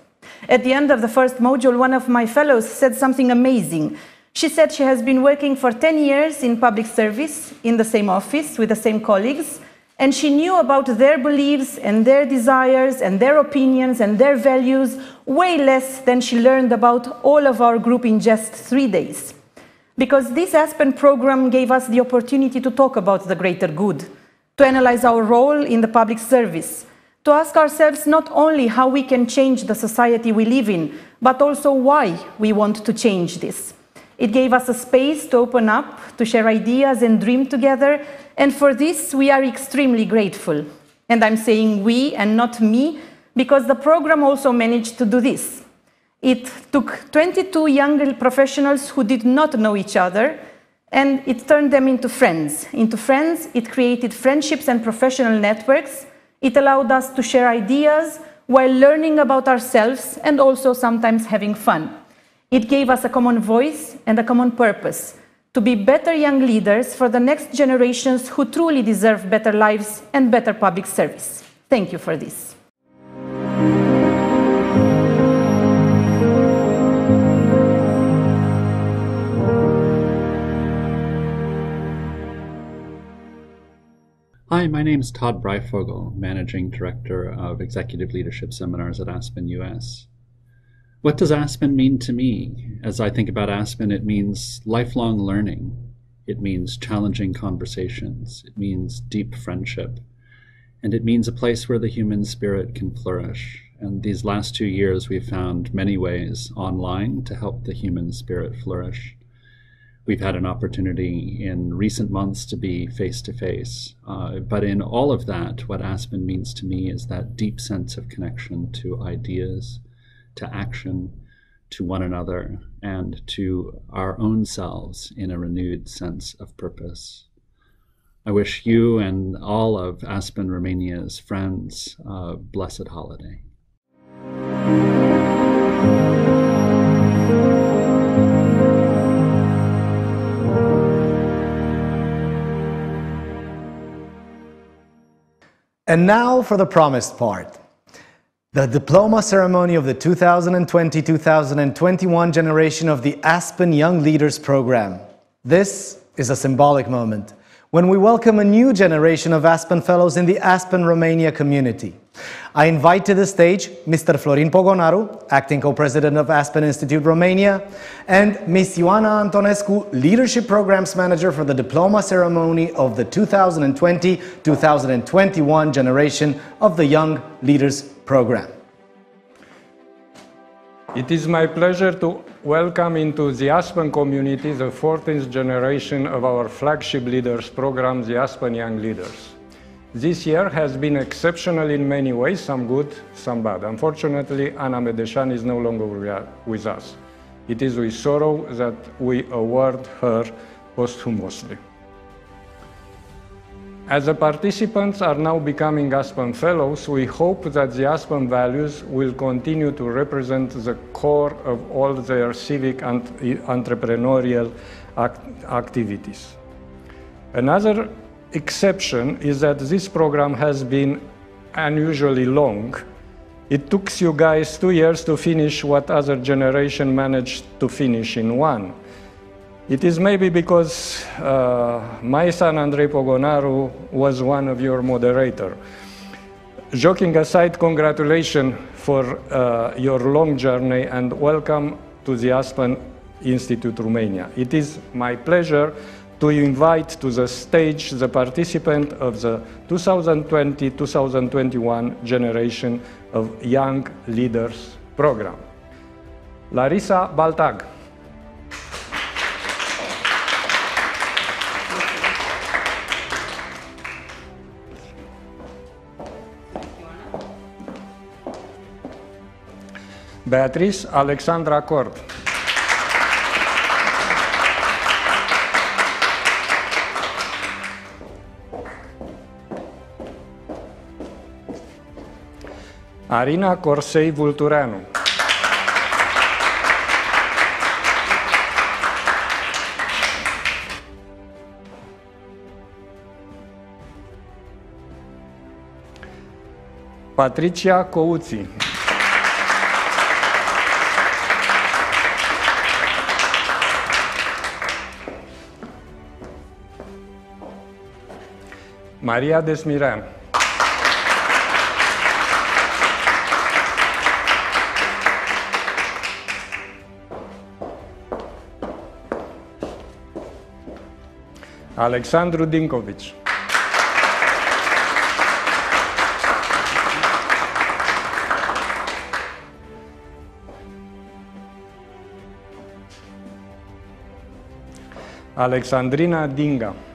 At the end of the first module, one of my fellows said something amazing. She said she has been working for 10 years in public service in the same office with the same colleagues, and she knew about their beliefs and their desires and their opinions and their values way less than she learned about all of our group in just three days. Because this Aspen program gave us the opportunity to talk about the greater good, to analyze our role in the public service, to ask ourselves not only how we can change the society we live in, but also why we want to change this. It gave us a space to open up, to share ideas and dream together, and for this we are extremely grateful. And I'm saying we and not me, because the program also managed to do this. It took 22 young professionals who did not know each other, and it turned them into friends. Into friends, it created friendships and professional networks. It allowed us to share ideas while learning about ourselves and also sometimes having fun. It gave us a common voice and a common purpose to be better young leaders for the next generations who truly deserve better lives and better public service. Thank you for this. Hi, my name is Todd Breyfogle, Managing Director of Executive Leadership Seminars at Aspen US. What does Aspen mean to me? As I think about Aspen, it means lifelong learning. It means challenging conversations. It means deep friendship. And it means a place where the human spirit can flourish. And these last two years, we've found many ways online to help the human spirit flourish. We've had an opportunity in recent months to be face to face. But in all of that, what Aspen means to me is that deep sense of connection to ideas to action, to one another, and to our own selves in a renewed sense of purpose. I wish you and all of Aspen Romania's friends a blessed holiday. And now for the promised part. The diploma ceremony of the 2020-2021 generation of the Aspen Young Leaders Program. This is a symbolic moment when we welcome a new generation of Aspen Fellows in the Aspen Romania community. I invite to the stage Mr. Florin Pogonaru, Acting Co-President of Aspen Institute Romania, and Ms. Ioana Antonescu, Leadership Programs Manager for the Diploma Ceremony of the 2020-2021 generation of the Young Leaders Program. It is my pleasure to welcome into the Aspen community the 14th generation of our flagship leaders program, the Aspen Young Leaders. This year has been exceptional in many ways, some good, some bad. Unfortunately, Ana Medeshan is no longer with us. It is with sorrow that we award her posthumously. As the participants are now becoming Aspen Fellows, we hope that the Aspen values will continue to represent the core of all their civic and entrepreneurial act activities. Another exception is that this program has been unusually long. It took you guys two years to finish what other generation managed to finish in one. It is maybe because uh, my son Andrei Pogonaru was one of your moderator. Joking aside, congratulations for uh, your long journey and welcome to the Aspen Institute Romania. It is my pleasure to invite to the stage the participant of the 2020-2021 Generation of Young Leaders program. Larissa Baltag. Beatriz Alexandra Cord. Arina Corsei Vultureanu. Patricia Couți. Maria Desmiran. Alexandru Dinkovic. Alexandrina Dinga.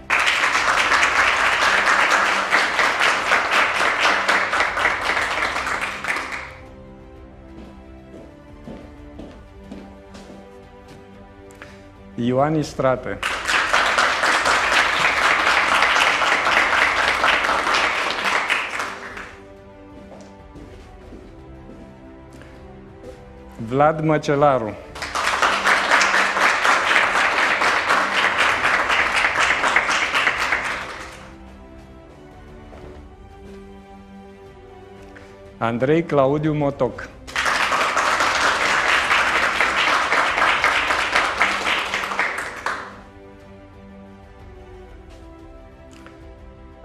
Ioani Strate. Vlad Măcelaru. Andrei Claudiu Motoc.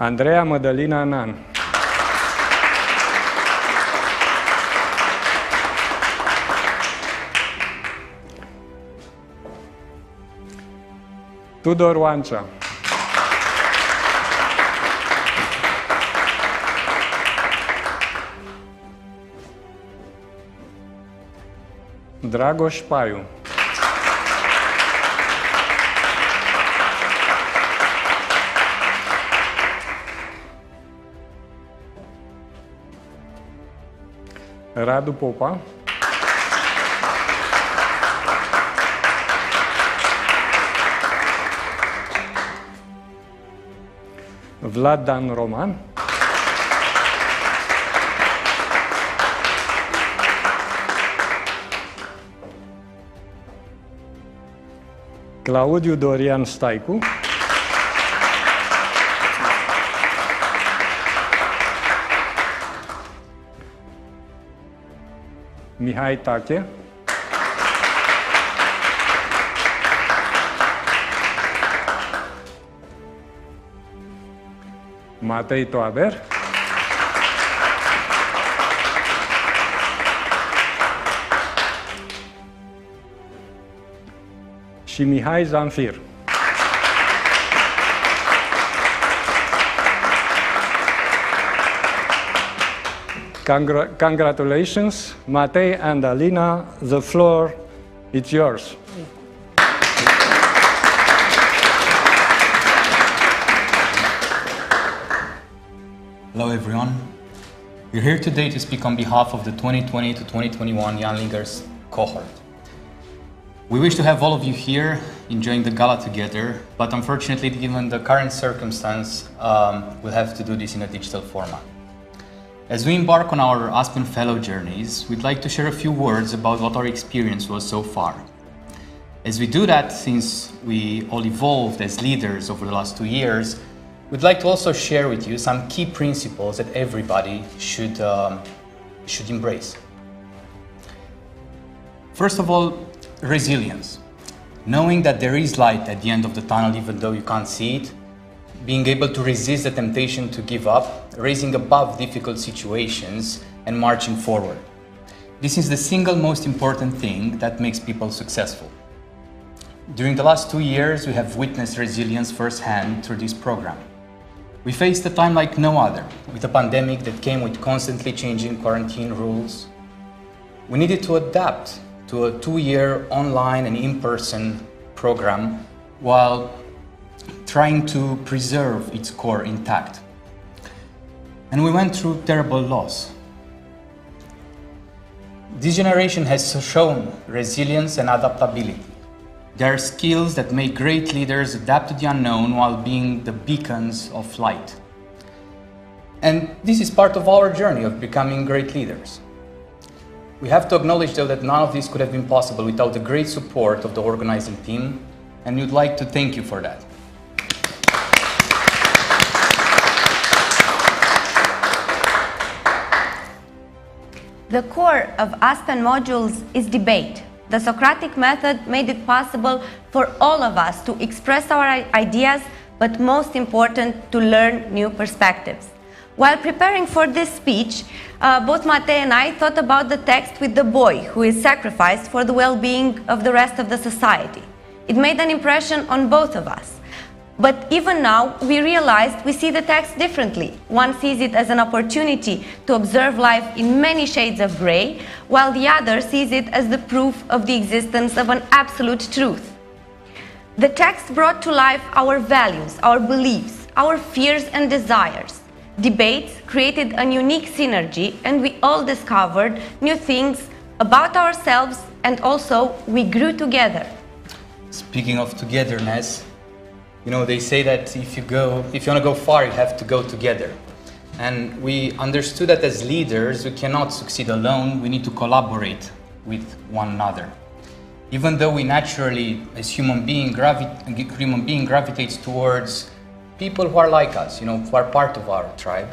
Andreea Mădălina Nan. Tudor Oancea. Dragoș Paiu. Radu Popa. Vlad Dan Roman. Claudiu Dorian Staicu. Mihai Tache. Matei Toader. Și Mihai Zanfir. Congra congratulations, Matei and Alina. The floor, it's yours. Hello everyone. We're here today to speak on behalf of the 2020 to 2021 Young Leaders cohort. We wish to have all of you here enjoying the gala together, but unfortunately, given the current circumstance, um, we'll have to do this in a digital format. As we embark on our Aspen Fellow journeys, we'd like to share a few words about what our experience was so far. As we do that, since we all evolved as leaders over the last two years, we'd like to also share with you some key principles that everybody should, um, should embrace. First of all, resilience. Knowing that there is light at the end of the tunnel, even though you can't see it, being able to resist the temptation to give up, raising above difficult situations, and marching forward. This is the single most important thing that makes people successful. During the last two years, we have witnessed resilience firsthand through this program. We faced a time like no other, with a pandemic that came with constantly changing quarantine rules. We needed to adapt to a two-year online and in-person program while trying to preserve its core intact. And we went through terrible loss. This generation has shown resilience and adaptability. There are skills that make great leaders adapt to the unknown while being the beacons of light. And this is part of our journey of becoming great leaders. We have to acknowledge, though, that none of this could have been possible without the great support of the organizing team, and we'd like to thank you for that. The core of Aspen modules is debate. The Socratic method made it possible for all of us to express our ideas, but most important, to learn new perspectives. While preparing for this speech, uh, both Matei and I thought about the text with the boy who is sacrificed for the well-being of the rest of the society. It made an impression on both of us. But even now, we realized we see the text differently. One sees it as an opportunity to observe life in many shades of grey, while the other sees it as the proof of the existence of an absolute truth. The text brought to life our values, our beliefs, our fears and desires. Debates created a unique synergy, and we all discovered new things about ourselves, and also we grew together. Speaking of togetherness, you know, they say that if you go, if you want to go far, you have to go together. And we understood that as leaders, we cannot succeed alone. We need to collaborate with one another. Even though we naturally, as human being, gravi- human being gravitates towards people who are like us, you know, who are part of our tribe.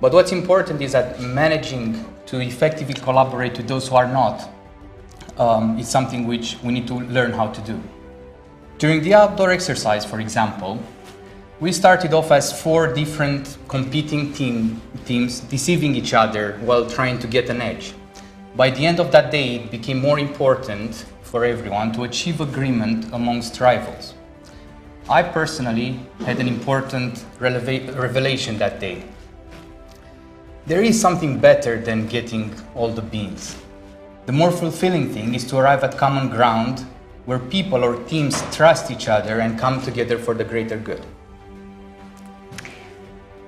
But what's important is that managing to effectively collaborate with those who are not um, is something which we need to learn how to do. During the outdoor exercise, for example, we started off as four different competing team, teams deceiving each other while trying to get an edge. By the end of that day, it became more important for everyone to achieve agreement amongst rivals. I personally had an important revelation that day. There is something better than getting all the beans. The more fulfilling thing is to arrive at common ground where people or teams trust each other and come together for the greater good.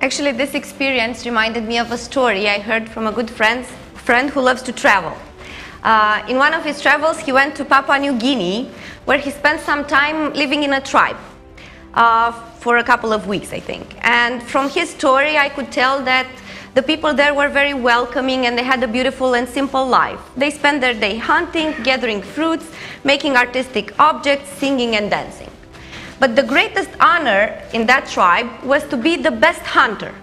Actually, this experience reminded me of a story I heard from a good friend, friend who loves to travel. Uh, in one of his travels, he went to Papua New Guinea, where he spent some time living in a tribe uh, for a couple of weeks, I think. And from his story, I could tell that the people there were very welcoming and they had a beautiful and simple life. They spent their day hunting, gathering fruits, making artistic objects, singing and dancing. But the greatest honor in that tribe was to be the best hunter.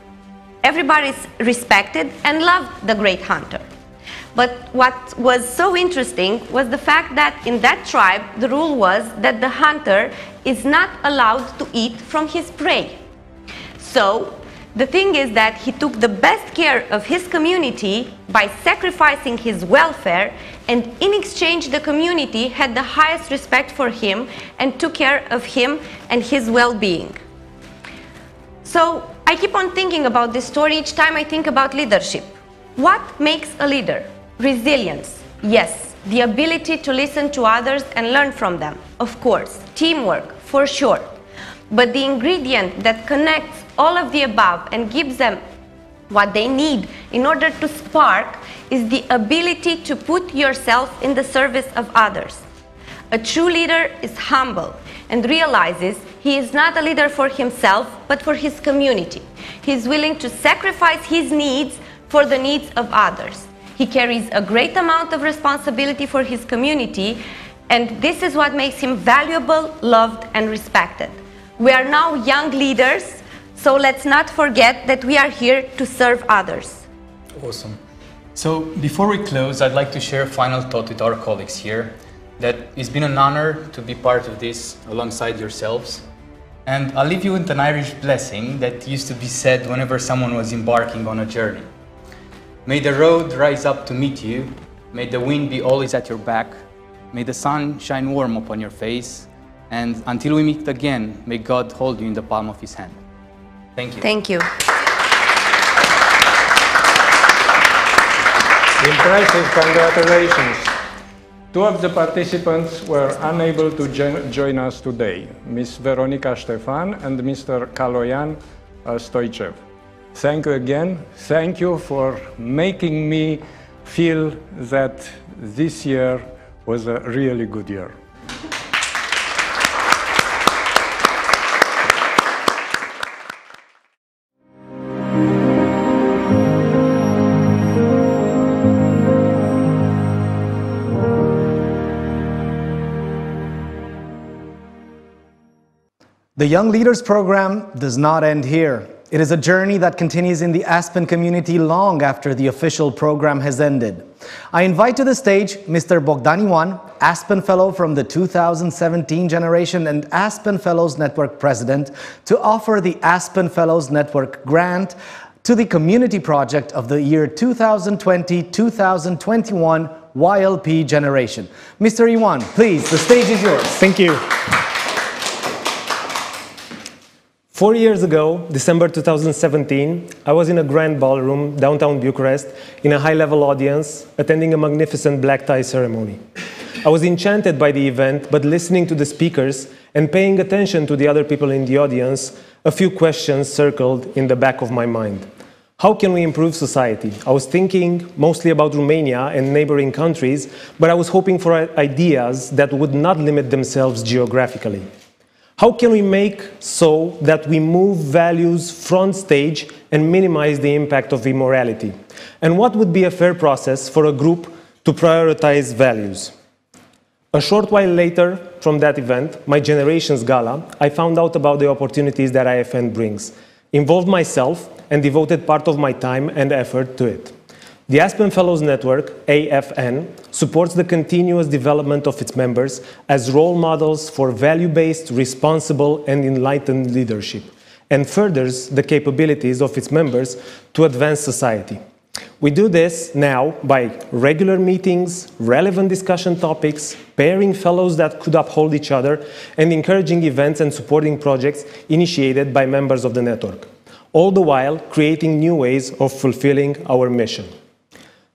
Everybody respected and loved the great hunter. But what was so interesting was the fact that in that tribe, the rule was that the hunter is not allowed to eat from his prey. So the thing is that he took the best care of his community by sacrificing his welfare and in exchange the community had the highest respect for him and took care of him and his well-being. So I keep on thinking about this story each time I think about leadership. What makes a leader? Resilience, yes. The ability to listen to others and learn from them, of course. Teamwork, for sure. But the ingredient that connects all of the above and gives them what they need in order to spark is the ability to put yourself in the service of others. A true leader is humble and realizes he is not a leader for himself but for his community. He is willing to sacrifice his needs for the needs of others. He carries a great amount of responsibility for his community and this is what makes him valuable, loved and respected. We are now young leaders so let's not forget that we are here to serve others. Awesome. So before we close, I'd like to share a final thought with our colleagues here that it's been an honor to be part of this alongside yourselves. And I'll leave you with an Irish blessing that used to be said whenever someone was embarking on a journey. May the road rise up to meet you. May the wind be always at your back. May the sun shine warm upon your face. And until we meet again, may God hold you in the palm of his hand. Thank you. Thank you. Impressive, congratulations. Two of the participants were unable to jo join us today, Ms. Veronika Stefan and Mr. Kaloyan uh, Stoichev. Thank you again. Thank you for making me feel that this year was a really good year. The Young Leaders Program does not end here. It is a journey that continues in the Aspen community long after the official program has ended. I invite to the stage Mr. Bogdan Ioan, Aspen Fellow from the 2017 generation and Aspen Fellows Network President, to offer the Aspen Fellows Network grant to the community project of the year 2020-2021 YLP generation. Mr. Ioan, please, the stage is yours. Thank you. Four years ago, December 2017, I was in a grand ballroom downtown Bucharest in a high level audience attending a magnificent black tie ceremony. I was enchanted by the event, but listening to the speakers and paying attention to the other people in the audience, a few questions circled in the back of my mind. How can we improve society? I was thinking mostly about Romania and neighboring countries, but I was hoping for ideas that would not limit themselves geographically. How can we make so that we move values front stage and minimize the impact of immorality? And what would be a fair process for a group to prioritize values? A short while later from that event, my generation's gala, I found out about the opportunities that AFN brings, involved myself, and devoted part of my time and effort to it. The Aspen Fellows Network, AFN, supports the continuous development of its members as role models for value-based, responsible, and enlightened leadership, and furthers the capabilities of its members to advance society. We do this now by regular meetings, relevant discussion topics, pairing fellows that could uphold each other, and encouraging events and supporting projects initiated by members of the network, all the while creating new ways of fulfilling our mission.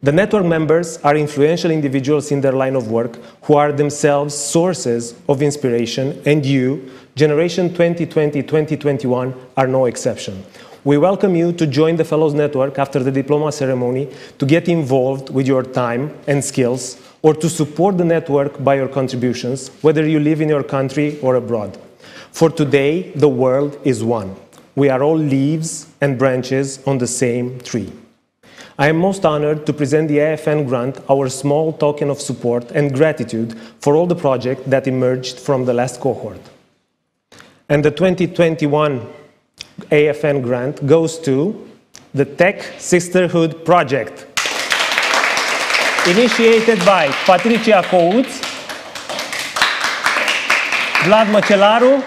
The network members are influential individuals in their line of work who are themselves sources of inspiration, and you, Generation 2020-2021, are no exception. We welcome you to join the Fellows Network after the diploma ceremony to get involved with your time and skills or to support the network by your contributions, whether you live in your country or abroad. For today, the world is one. We are all leaves and branches on the same tree. I am most honored to present the AFN grant, our small token of support and gratitude for all the projects that emerged from the last cohort. And the 2021 AFN grant goes to the Tech Sisterhood Project, initiated by Patricia Couț, Vlad Măcelaru,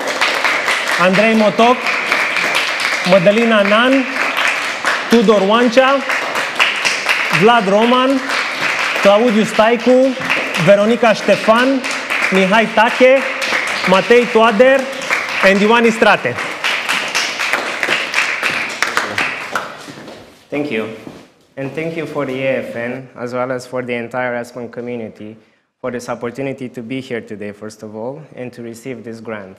Andrei Motoc, Madalina Nan, Tudor Oancea, Vlad Roman, Claudiu Staicu, Veronica Ștefan, Mihai Tache, Matei Toader, and Ioan Istrate. Thank you. And thank you for the AFN, as well as for the entire Aspen community, for this opportunity to be here today, first of all, and to receive this grant.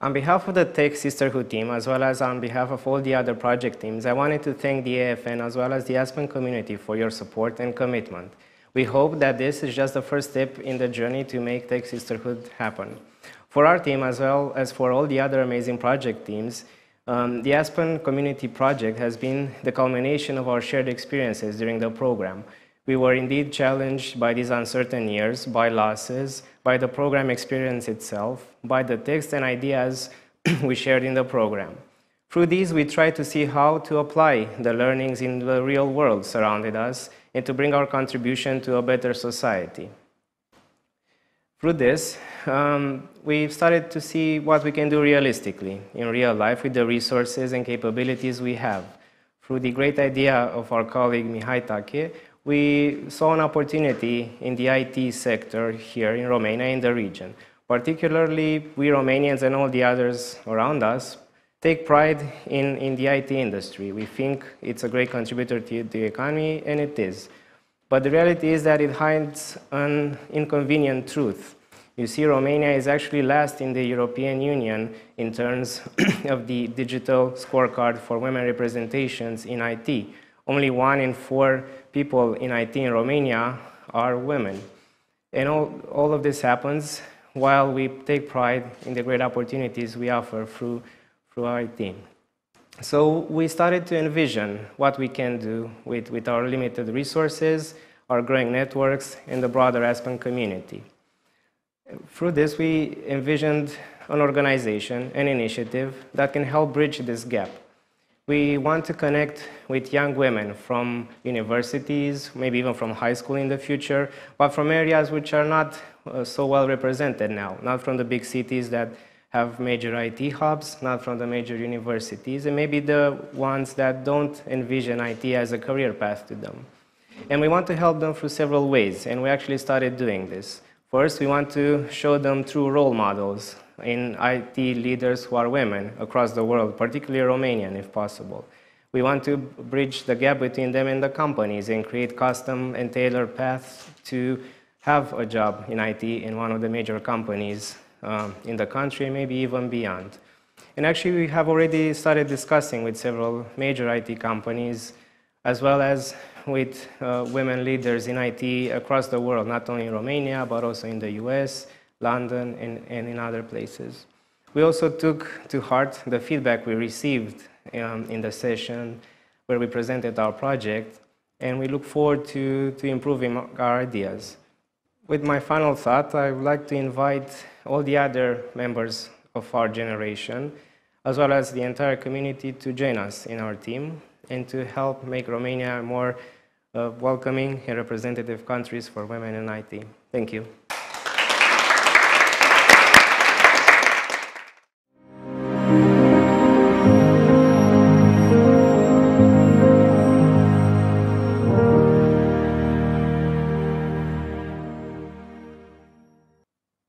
On behalf of the Tech Sisterhood team, as well as on behalf of all the other project teams, I wanted to thank the AFN as well as the Aspen community for your support and commitment. We hope that this is just the first step in the journey to make Tech Sisterhood happen. For our team, as well as for all the other amazing project teams, um, the Aspen Community Project has been the culmination of our shared experiences during the program. We were indeed challenged by these uncertain years, by losses, by the program experience itself, by the text and ideas (clears throat) we shared in the program. Through these, we tried to see how to apply the learnings in the real world surrounded us and to bring our contribution to a better society. Through this, um, we started to see what we can do realistically in real life with the resources and capabilities we have. Through the great idea of our colleague Mihai Tache, we saw an opportunity in the IT sector here in Romania, in the region. Particularly, we Romanians and all the others around us take pride in, in the IT industry. We think it's a great contributor to the economy, and it is. But the reality is that it hides an inconvenient truth. You see, Romania is actually last in the European Union in terms (clears throat) of the digital scorecard for women representations in IT. Only one in four people in IT in Romania are women. And all, all of this happens while we take pride in the great opportunities we offer through, through our IT. So we started to envision what we can do with, with our limited resources, our growing networks, and the broader Aspen community. Through this, we envisioned an organization, an initiative that can help bridge this gap. We want to connect with young women from universities, maybe even from high school in the future, but from areas which are not uh, so well represented now, not from the big cities that have major IT hubs, not from the major universities, and maybe the ones that don't envision IT as a career path to them. And we want to help them through several ways, and we actually started doing this. First, we want to show them through role models in IT leaders who are women across the world, particularly Romanian if possible. We want to bridge the gap between them and the companies and create custom and tailored paths to have a job in IT in one of the major companies um, in the country, maybe even beyond. And actually, we have already started discussing with several major IT companies, as well as with uh, women leaders in IT across the world, not only in Romania, but also in the US, London, and, and in other places. We also took to heart the feedback we received um, in the session where we presented our project, and we look forward to, to improving our ideas. With my final thought, I would like to invite all the other members of our generation, as well as the entire community, to join us in our team and to help make Romania more uh, welcoming and representative countries for women in IT. Thank you.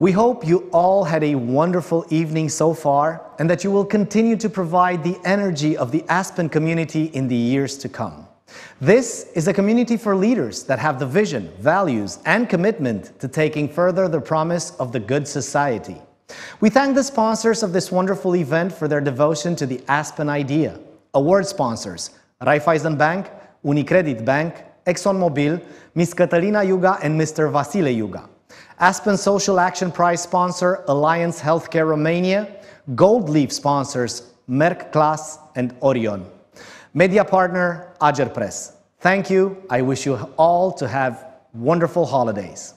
We hope you all had a wonderful evening so far and that you will continue to provide the energy of the Aspen community in the years to come. This is a community for leaders that have the vision, values, and commitment to taking further the promise of the good society. We thank the sponsors of this wonderful event for their devotion to the Aspen idea. Award sponsors, Raiffeisen Bank, Unicredit Bank, ExxonMobil, Ms. Catalina Iuga and Mr. Vasile Iuga. Aspen Social Action Prize sponsor Alliance Healthcare Romania, Gold Leaf sponsors Merck Class and Orion. Media partner Agerpres. Thank you. I wish you all to have wonderful holidays.